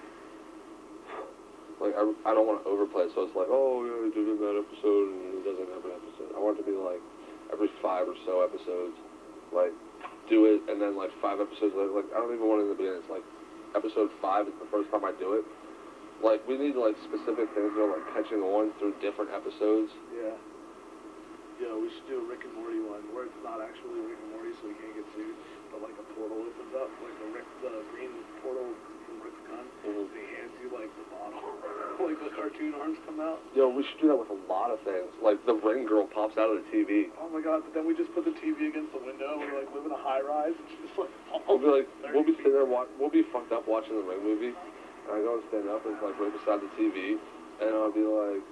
Like, I, I don't want to overplay it, so it's like, oh, yeah, it did in that episode, and it doesn't have an episode. I want it to be, like, every five or so episodes. Like, do it, and then, like, five episodes later. Like, I don't even want it in the beginning. It's like, episode five is the first time I do it. Like, we need, like, specific things, that are like catching on through different episodes. Yeah. Yeah, we should do a Rick and Morty one where it's not actually Rick and Morty, so we can't get sued, but like a portal opens up, like the Rick, the green portal from Rick's gun, Mhm. and he hands you like the bottle, [laughs] like the cartoon arms come out. Yo, we should do that with a lot of things. Like, the ring girl pops out of the TV. Oh my god! But then we just put the TV against the window. and We like live in a high rise, and she just like [laughs] We'll be like, we'll be sitting there, wa- we'll be fucked up watching the Ring movie, and I go and stand up, and it's like right beside the TV, and I'll be like,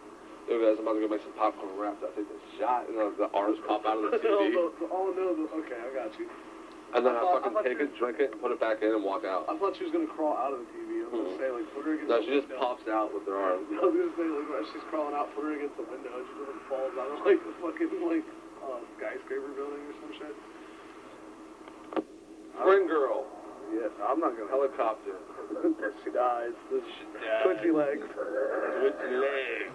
yo guys, I'm about to go make some popcorn wraps. I take this shot, and the arms pop out of the TV, the, the, oh no! The, okay, I got you. and then I I fucking I take it, drink it, and put it back in, and walk out. I thought she was gonna crawl out of the TV. I was gonna say like put her against No, the she just window. pops out with her [laughs] arms. I was gonna say like she's crawling out, put her against the window, and she just falls out of like the fucking like uh, skyscraper building or some shit. Ring girl. Yeah, I'm not gonna. Helicopter. [laughs] she dies. This twitchy legs. Twitchy legs.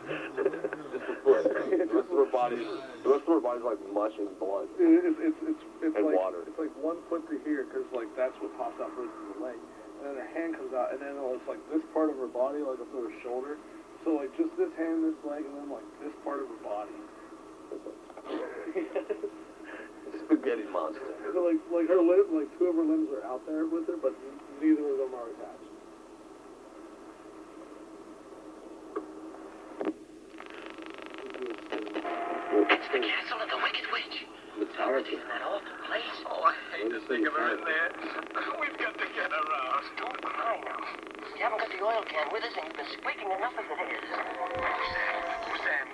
just before, the rest of her body, the rest of her body's like mush and blood. It- It's it's it's it's And like water. it's like one foot to here because like that's what pops out first is the leg, and then her hand comes out, and then oh, it's like this part of her body, like up to her shoulder. So like just this hand, this leg, and then like this part of her body. [laughs] Spaghetti monster. So like like her limb, like two of her limbs are out there with her, but neither of them are attached. Isn't that awful place? Oh, I hate to think of her in there. We've got to get her out. Don't cry now. You haven't got the oil can with us, and you've been squeaking enough as it is. Who's that?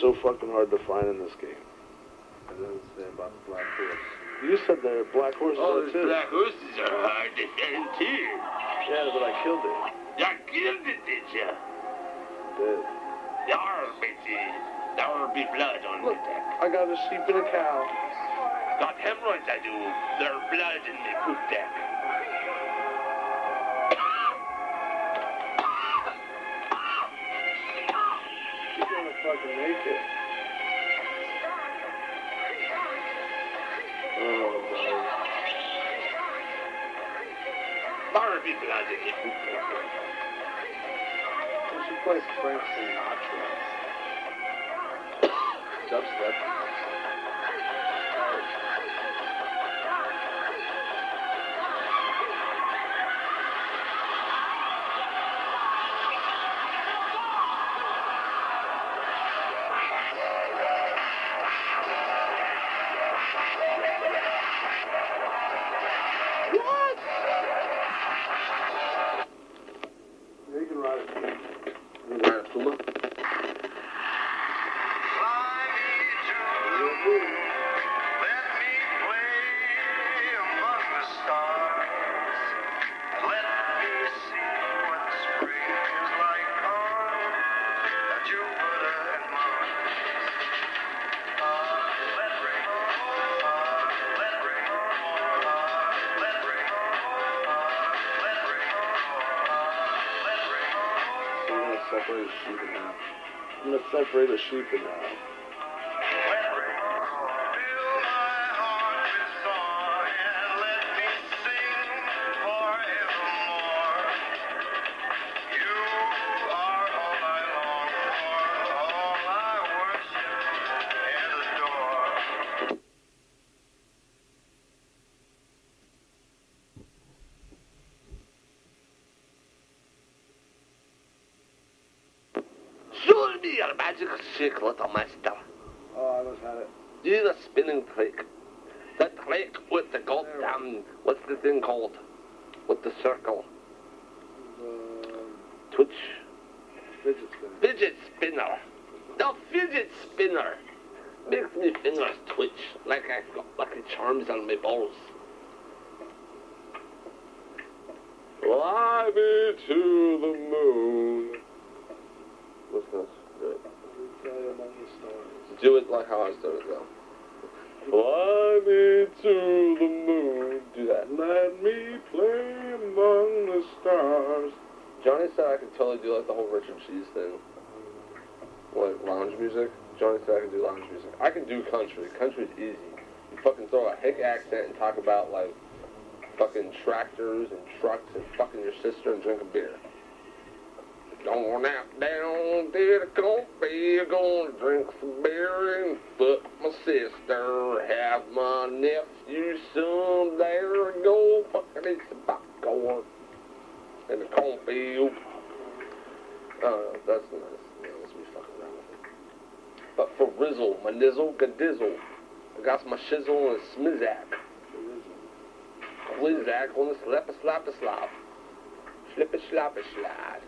So fucking hard to find in this game. I say about the black horse. You said there black horses Oh, are too. black horses are hard to find too. Yeah, but I killed it. You killed it, did ya? Did. There be there will be blood on the deck. I got a sheep and a cow. Got hemorrhoids, I do. There's blood in the poop deck. Gonna make it. Oh, God. There be blood in the poop deck. We should play Frank Sinatra. Dubstep. Sheep in half. And trucks and fucking your sister and drink a beer. Going out down to the gonna drink some beer and fuck my sister, have my nephew son there and go fucking eat some popcorn in the cornfield. Oh, that's nice. Yeah, let's be fucking around with it. But for Rizzle, my nizzle, gadizzle. I got my shizzle and a Blizzak on the slap a slap a slap. Slip a slap a slide.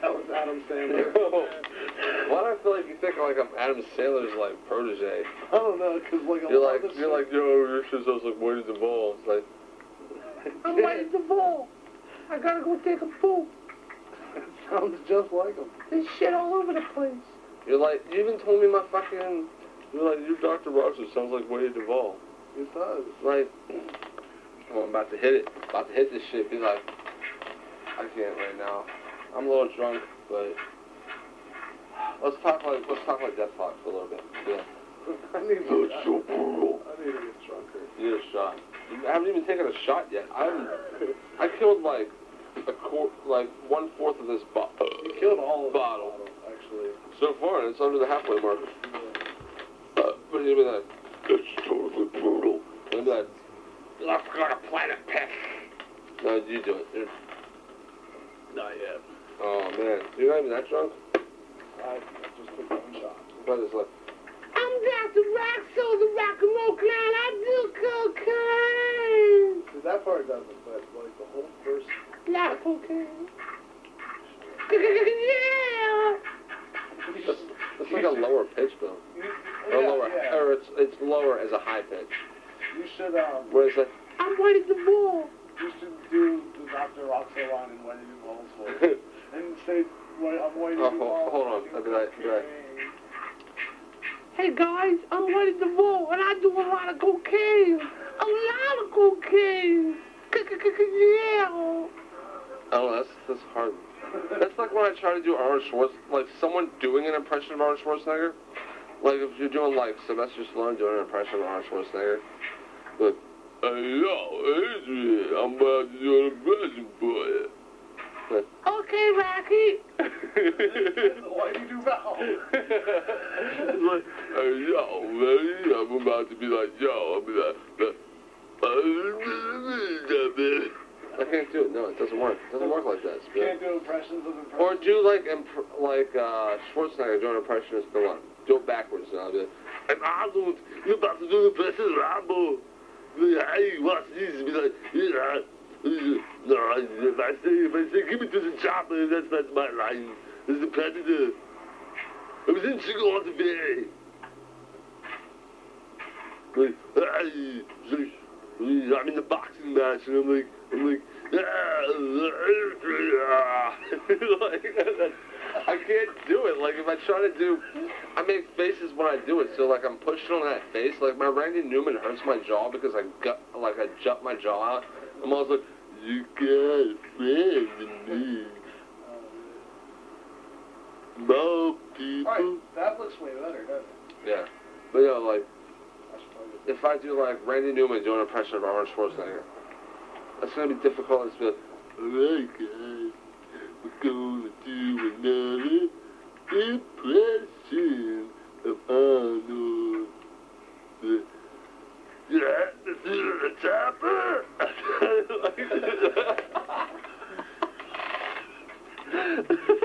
That was Adam Sandler. [laughs] Why do I feel like you think like I'm Adam Sandler's like protege? I don't know, cause like a You're like you're like yo, your shit sounds like Wayne Duvall. It's like [laughs] I'm waiting the ball. I gotta go take a poop. [laughs] Sounds just like him. There's shit all over the place. you're like you even told me my fucking you're like your Dr. Rockso sounds like Wayne Duvall. It does. Like I'm about to hit it. About to hit this shit. Be like I can't right now. I'm a little drunk, but let's talk like let's talk like Dethklok for a little bit. Yeah. [laughs] I need to. So brutal. I need to get drunker. You need a shot. I haven't even taken a shot yet. I'm. I killed like a quart, like one fourth of this bo- You killed all of bottle. bottle, actually. So far, it's under the halfway mark. Uh, but you'll be like, it's totally brutal. And be like, Let's go to Planet Piss. No, you do it. You're... Not yet. Oh, man. You're not even that drunk? I just took one shot. Try this left. I'm Dr. Rock, so the rock and roll clown. I do cocaine. See, that part doesn't, but like the whole first. Not cocaine. [laughs] yeah. It's, like a lower pitch though. Yeah, or lower, yeah. or it's it's lower as a high pitch. You should um. What is it? I'm Whitey the Bull. You should do the Dr. Rockso line in Whitey Duvall's voice. and [laughs] say, "Wait, I'm Wendy Oh, Duvall." hold, hold on. I'll be like, be like, Hey guys, I'm Whitey the Bull, and I do a lot of cocaine. A lot of cocaine. Yeah. oh, that's that's hard. That's like when I try to do Arnold Schwarzenegger, like someone doing an impression of Arnold Schwarzenegger. Like if you're doing like Sylvester Stallone doing an impression of Arnold Schwarzenegger, like, hey yo, Adrian, I'm about to do an impression for you. Like, Okay, Rocky. Whitey Duvall. it's like, hey yo, ready? I'm about to be like, yo, I'll be like, like I can't do it. No, it doesn't work. It doesn't work like that. You can't do impressions of impressions. Or do like imp- like uh, Schwarzenegger doing an impression of Stallone. Do it backwards, and I'll be like, "I'm Arnold. You're about to do an impression of Rambo." Hey, this. Be like, yeah. No, if I say, if I say, give me to the chopper, that's that's my line. Is the predator. I was. Like, hey, I'm in the boxing match, and I'm like, I'm like, [laughs] like [laughs] [laughs] I can't do it. Like if I try to do, I make faces when I do it. So like I'm pushing on that face. Like my Randy Newman hurts my jaw because I gut, like I jut my jaw out. I'm always like, you got a friend in me. More people. Alright, that looks way better, doesn't it? Yeah. But yeah, like, if I do like Randy Newman doing an impression of Arnold Schwarzenegger, that's gonna be difficult. It's be like, alright guys, we're gonna do another impression of Arnold. The- Yeah, this is the chopper.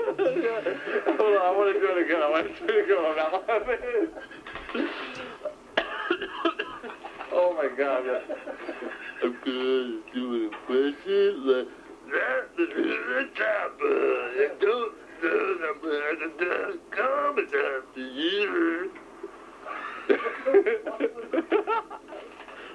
Hold on, I want to do it again. I want to do it again. I'm not laughing. [coughs] oh my god, yeah. I'm gonna do an impression like that. This is the chopper. It don't do the murder coming after you.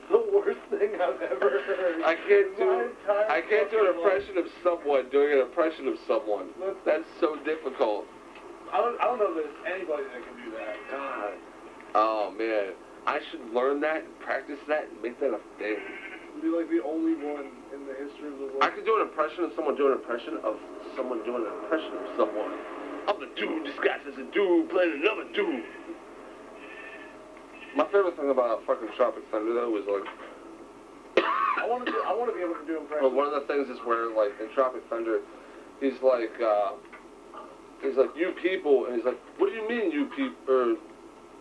The worst thing I've ever heard. I can't do I can't do an impression of someone doing an impression of someone. That's so difficult. I don't, I don't know that there's anybody that can do that. God. Oh man. I should learn that and practice that and make that a thing. Be like the only one in the history of the world. I could do an impression of someone doing an impression of someone doing an impression of someone. I'm the dude disguised as a dude playing another dude. My favorite thing about fucking Tropic Thunder though was like I want to. I want to be able to do impressions. Well, one of the things is where, like, in Tropic Thunder, he's like, uh, he's like, you people, and he's like, what do you mean, you people? Or,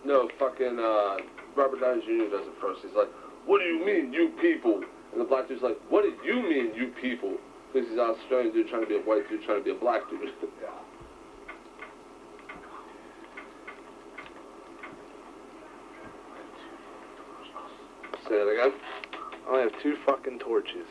no, fucking, uh, Robert Downey Jr. does it first. He's like, what do you mean, you people? And the black dude's like, what do you mean, you people? Because he's an Australian dude trying to be a white dude trying to be a black dude. Say that again. I only have two fucking torches.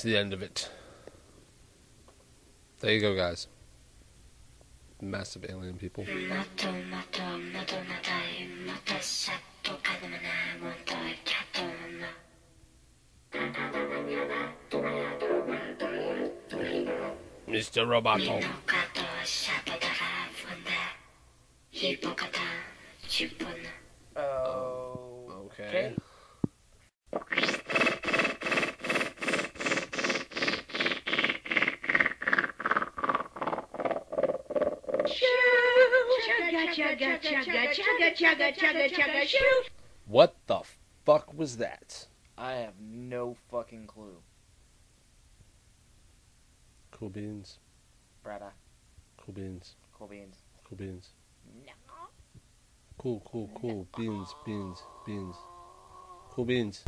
that's the end of it. There you go, guys. Massive alien people. Mr. Roboto. Beans, beans. Cool beans.